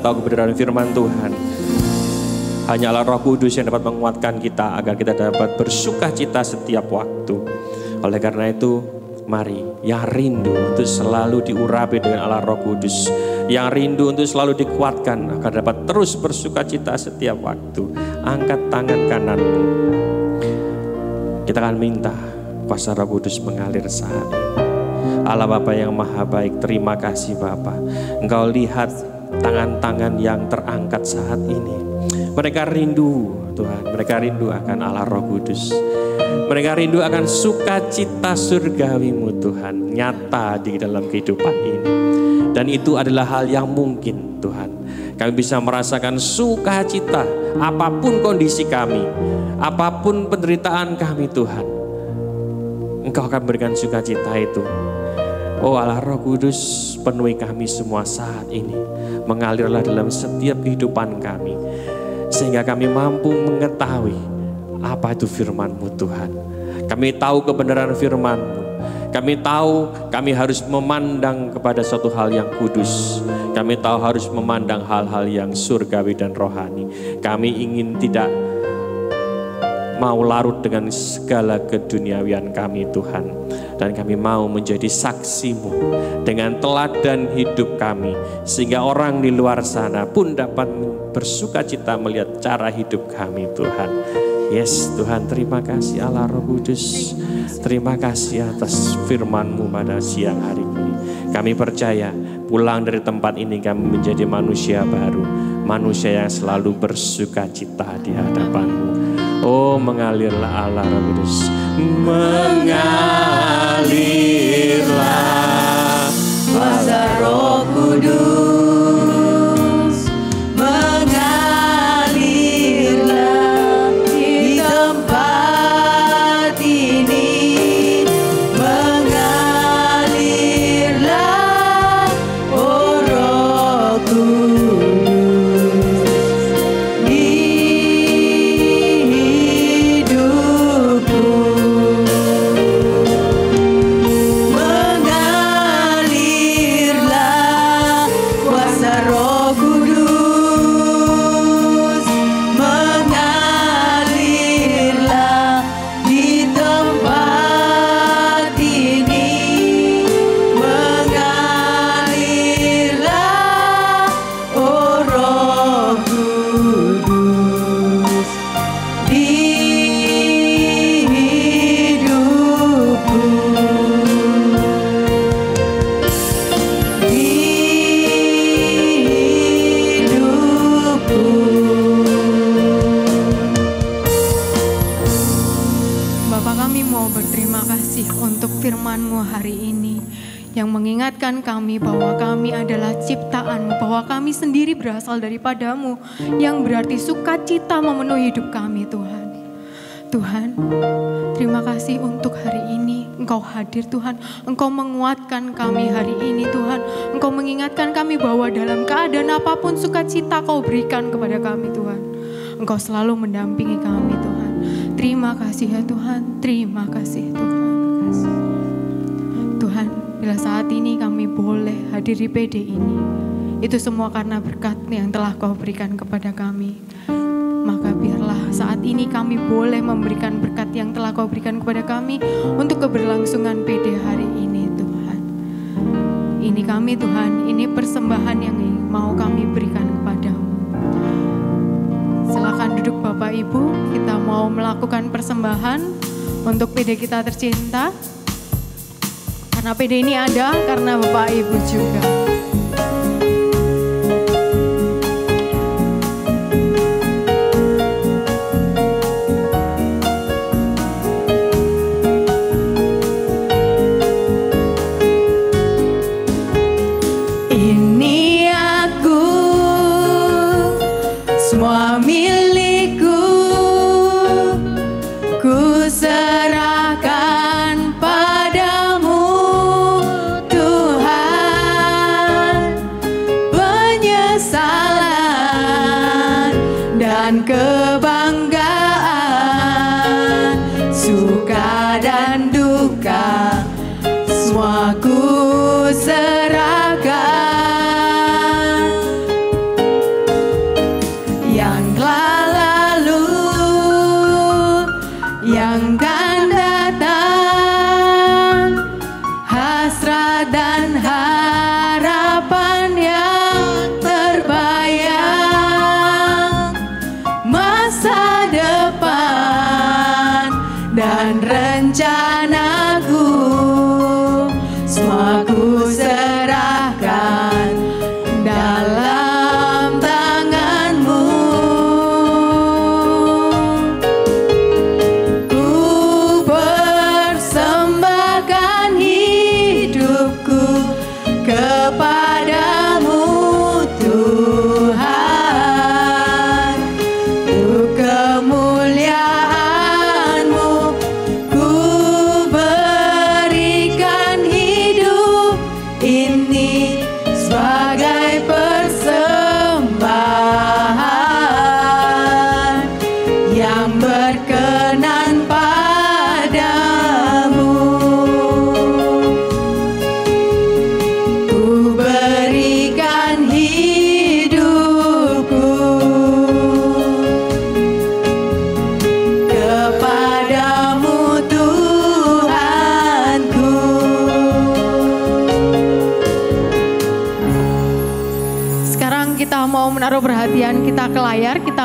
tahu kebenaran firman Tuhan. Hanyalah Roh Kudus yang dapat menguatkan kita agar kita dapat bersuka cita setiap waktu. Oleh karena itu, mari yang rindu untuk selalu diurapi dengan Allah Roh Kudus. Yang rindu untuk selalu dikuatkan agar dapat terus bersuka cita setiap waktu. Angkat tangan kananmu. Kita akan minta kuasa Roh Kudus mengalir saat ini. Allah Bapa yang maha baik, terima kasih Bapa. Engkau lihat tangan-tangan yang terangkat saat ini. Mereka rindu Tuhan, mereka rindu akan Allah Roh Kudus. Mereka rindu akan sukacita surgawimu Tuhan, nyata di dalam kehidupan ini. Dan itu adalah hal yang mungkin Tuhan. Kami bisa merasakan sukacita apa pun kondisi kami, apa pun penderitaan kami Tuhan. Engkau akan berikan sukacita itu. Oh Allah Roh Kudus penuhi kami semua saat ini. Mengalirlah dalam setiap kehidupan kami. Sehingga kami mampu mengetahui apa itu firman-Mu Tuhan. Kami tahu kebenaran firman-Mu. Kami tahu kami harus memandang kepada suatu hal yang kudus. Kami tahu harus memandang hal-hal yang surgawi dan rohani. Kami ingin tidak mau larut dengan segala keduniawian kami Tuhan. Dan kami mau menjadi saksimu dengan teladan hidup kami. Sehingga orang di luar sana pun dapat bersuka cita melihat cara hidup kami Tuhan. Yes Tuhan terima kasih Allah Roh Kudus. Terima kasih atas firman-Mu pada siang hari ini. Kami percaya pulang dari tempat ini kami menjadi manusia baru. Manusia yang selalu bersuka cita di hadapan-Mu. Oh mengalirlah Allah Roh Kudus Mengalirlah Kuasa Roh Kudus berasal daripadamu yang berarti sukacita memenuhi hidup kami Tuhan. Tuhan, terima kasih untuk hari ini. Engkau hadir Tuhan, Engkau menguatkan kami hari ini Tuhan. Engkau mengingatkan kami bahwa dalam keadaan apa pun sukacita kau berikan kepada kami Tuhan. Engkau selalu mendampingi kami Tuhan. Terima kasih ya Tuhan, terima kasih Tuhan. Tuhan, bila saat ini kami boleh hadir di PD ini, itu semua karena berkat yang telah kau berikan kepada kami. Maka biarlah saat ini kami boleh memberikan berkat yang telah kau berikan kepada kami untuk keberlangsungan PD hari ini Tuhan. Ini kami Tuhan, ini persembahan yang mau kami berikan kepadamu. Silakan duduk Bapak Ibu, kita mau melakukan persembahan untuk PD kita tercinta. Karena PD ini ada karena Bapak Ibu juga.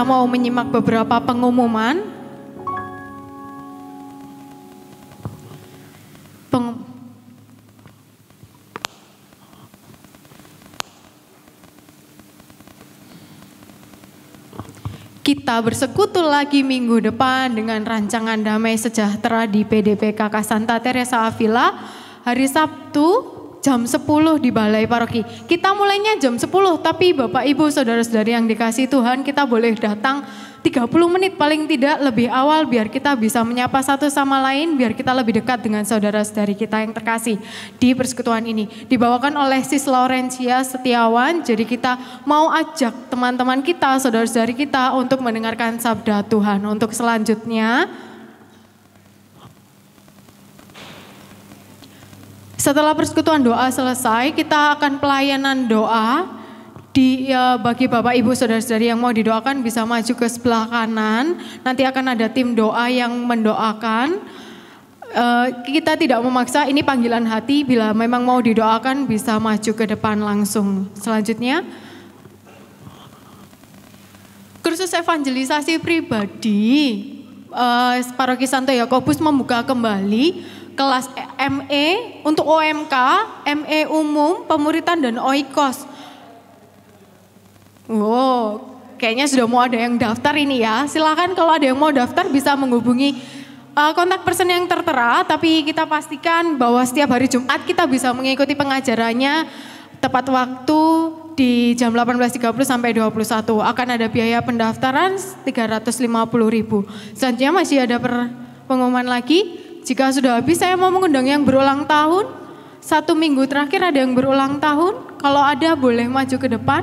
Mau menyimak beberapa pengumuman. Peng- Kita bersekutu lagi minggu depan dengan rancangan damai sejahtera di PDP Kakak Santa Teresa Avila hari Sabtu jam 10 di Balai Paroki. Kita mulainya jam 10 tapi Bapak Ibu Saudara-saudari yang dikasih Tuhan kita boleh datang 30 menit paling tidak lebih awal biar kita bisa menyapa satu sama lain, biar kita lebih dekat dengan saudara-saudari kita yang terkasih di persekutuan ini. Dibawakan oleh Sis Laurencia Setiawan, jadi kita mau ajak teman-teman kita, saudara-saudari kita untuk mendengarkan sabda Tuhan. Untuk selanjutnya, setelah persekutuan doa selesai, kita akan pelayanan doa di ya, bagi Bapak Ibu Saudara-saudari yang mau didoakan bisa maju ke sebelah kanan. Nanti akan ada tim doa yang mendoakan. Eh, kita tidak memaksa, ini panggilan hati. Bila memang mau didoakan bisa maju ke depan langsung. Selanjutnya, kursus evangelisasi pribadi. eh, Paroki Santo Yakobus membuka kembali kelas ME untuk OMK, ME umum, pemuritan dan OIKOS. Wow, kayaknya sudah mau ada yang daftar ini ya. Silakan kalau ada yang mau daftar bisa menghubungi uh, kontak person yang tertera. Tapi kita pastikan bahwa setiap hari Jumat kita bisa mengikuti pengajarannya tepat waktu di jam 18.30 sampai 21. Akan ada biaya pendaftaran 350.000. Selanjutnya masih ada per pengumuman lagi. Jika sudah habis saya mau mengundang yang berulang tahun. Satu minggu terakhir ada yang berulang tahun. Kalau ada boleh maju ke depan.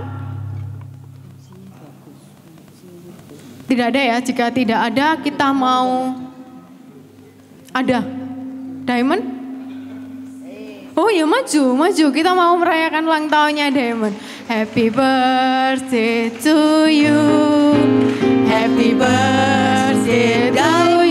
Tidak ada ya, jika tidak ada kita mau ada Diamond? Oh ya maju, maju. Kita mau merayakan ulang tahunnya Diamond. Happy birthday to you. Happy birthday to you.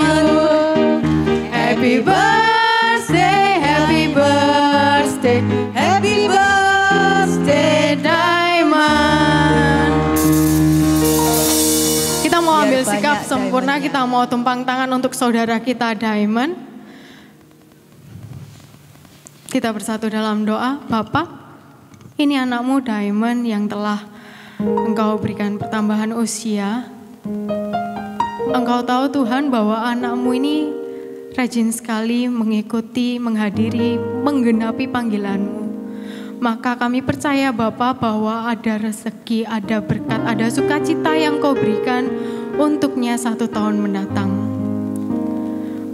Kita mau tumpang tangan untuk saudara kita Diamond. Kita bersatu dalam doa, Bapak, ini anakmu Diamond yang telah engkau berikan pertambahan usia. Engkau tahu Tuhan bahwa anakmu ini rajin sekali mengikuti, menghadiri, menggenapi panggilanmu. Maka kami percaya Bapak bahwa ada rezeki, ada berkat, ada sukacita yang kau berikan untuknya satu tahun mendatang.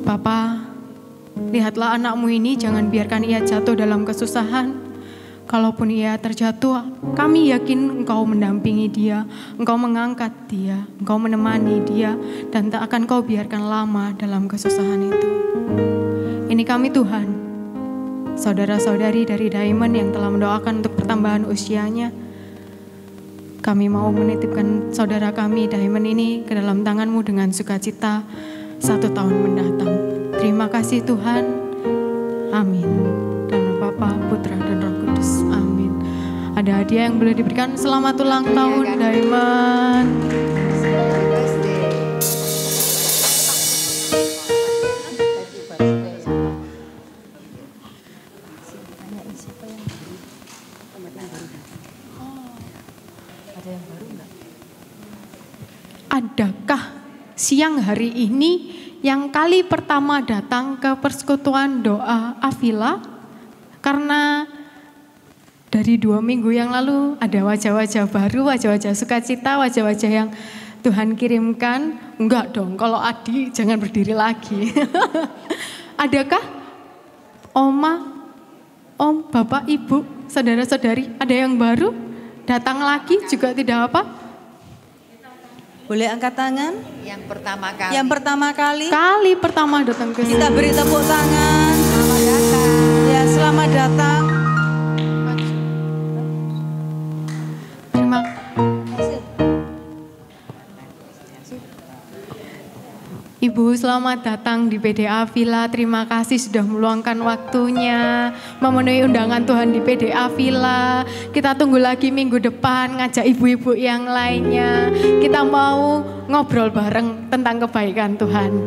Bapak, lihatlah anakmu ini jangan biarkan ia jatuh dalam kesusahan. Kalaupun ia terjatuh, kami yakin engkau mendampingi dia, engkau mengangkat dia, engkau menemani dia, dan tak akan kau biarkan lama dalam kesusahan itu. Ini kami Tuhan, saudara-saudari dari Diamond yang telah mendoakan untuk pertambahan usianya. Kami mau menitipkan saudara kami Diamond ini ke dalam tanganmu dengan sukacita satu tahun mendatang. Terima kasih Tuhan. Amin. Dan Bapa, Putra, dan Roh Kudus. Amin. Ada hadiah yang boleh diberikan. Selamat ulang tahun Diamond. Siang hari ini yang kali pertama datang ke persekutuan doa Avila? Karena dari dua minggu yang lalu ada wajah-wajah baru, wajah-wajah sukacita, wajah-wajah yang Tuhan kirimkan. Enggak dong, kalau Adi jangan berdiri lagi. (laughs) Adakah Oma, Om, Bapak, Ibu, saudara-saudari, ada yang baru? Datang lagi juga tidak apa? Boleh angkat tangan? Yang pertama kali. Yang pertama kali Kali pertama datang ke kita sini. beri tepuk tangan. Selamat datang. Ya, selamat datang. Ibu selamat datang di PDA Villa. Terima kasih sudah meluangkan waktunya memenuhi undangan Tuhan di PDA Villa. Kita tunggu lagi minggu depan ngajak ibu-ibu yang lainnya. Kita mau ngobrol bareng tentang kebaikan Tuhan.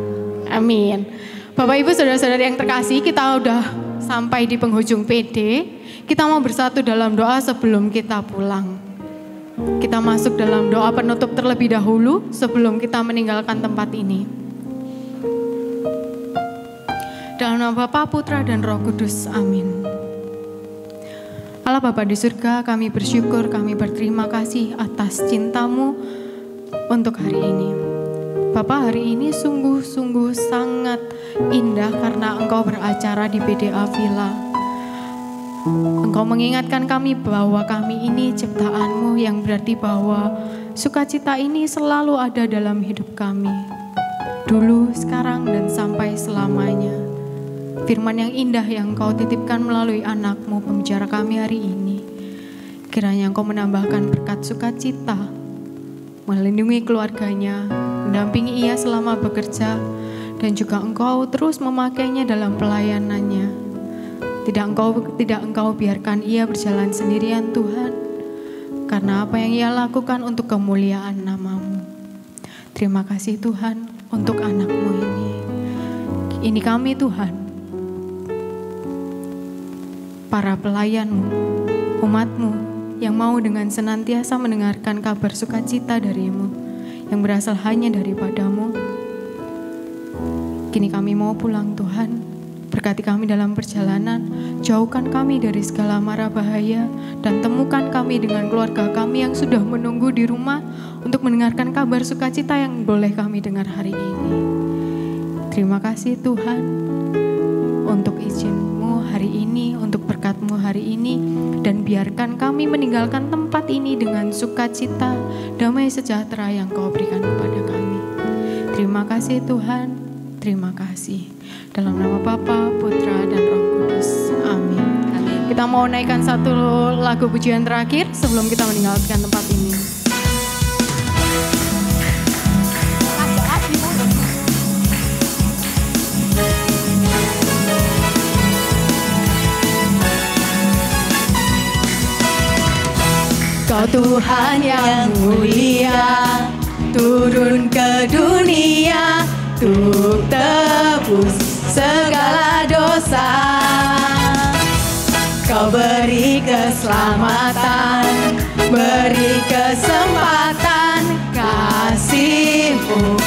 Amin. Bapak Ibu Saudara-saudara yang terkasih, kita udah sampai di penghujung PD. Kita mau bersatu dalam doa sebelum kita pulang. Kita masuk dalam doa penutup terlebih dahulu sebelum kita meninggalkan tempat ini. Dalam nama Bapa, Putra, dan Roh Kudus. Amin. Allah Bapa di surga, kami bersyukur, kami berterima kasih atas cintamu untuk hari ini. Bapak hari ini sungguh-sungguh sangat indah karena Engkau beracara di BDA Villa. Engkau mengingatkan kami bahwa kami ini ciptaanmu yang berarti bahwa sukacita ini selalu ada dalam hidup kami. Dulu, sekarang, dan sampai selamanya firman yang indah yang kau titipkan melalui anakmu pembicara kami hari ini. Kiranya engkau menambahkan berkat sukacita, melindungi keluarganya, mendampingi ia selama bekerja, dan juga engkau terus memakainya dalam pelayanannya. Tidak engkau tidak engkau biarkan ia berjalan sendirian Tuhan, karena apa yang ia lakukan untuk kemuliaan namamu. Terima kasih Tuhan untuk anakmu ini. Ini kami Tuhan, para pelayanmu, umatmu yang mau dengan senantiasa mendengarkan kabar sukacita darimu yang berasal hanya daripadamu. Kini kami mau pulang Tuhan, berkati kami dalam perjalanan, jauhkan kami dari segala mara bahaya, dan temukan kami dengan keluarga kami yang sudah menunggu di rumah untuk mendengarkan kabar sukacita yang boleh kami dengar hari ini. Terima kasih Tuhan untuk izinmu hari ini, untuk berkatmu hari ini, dan biarkan kami meninggalkan tempat ini dengan sukacita, damai sejahtera yang kau berikan kepada kami. Terima kasih Tuhan, terima kasih. Dalam nama Bapa, Putra, dan Roh Kudus. Amin. Kita mau naikkan satu lagu pujian terakhir sebelum kita meninggalkan tempat ini. Kau Tuhan yang mulia Turun ke dunia Untuk tebus segala dosa. Kau beri keselamatan Beri kesempatan Kasihmu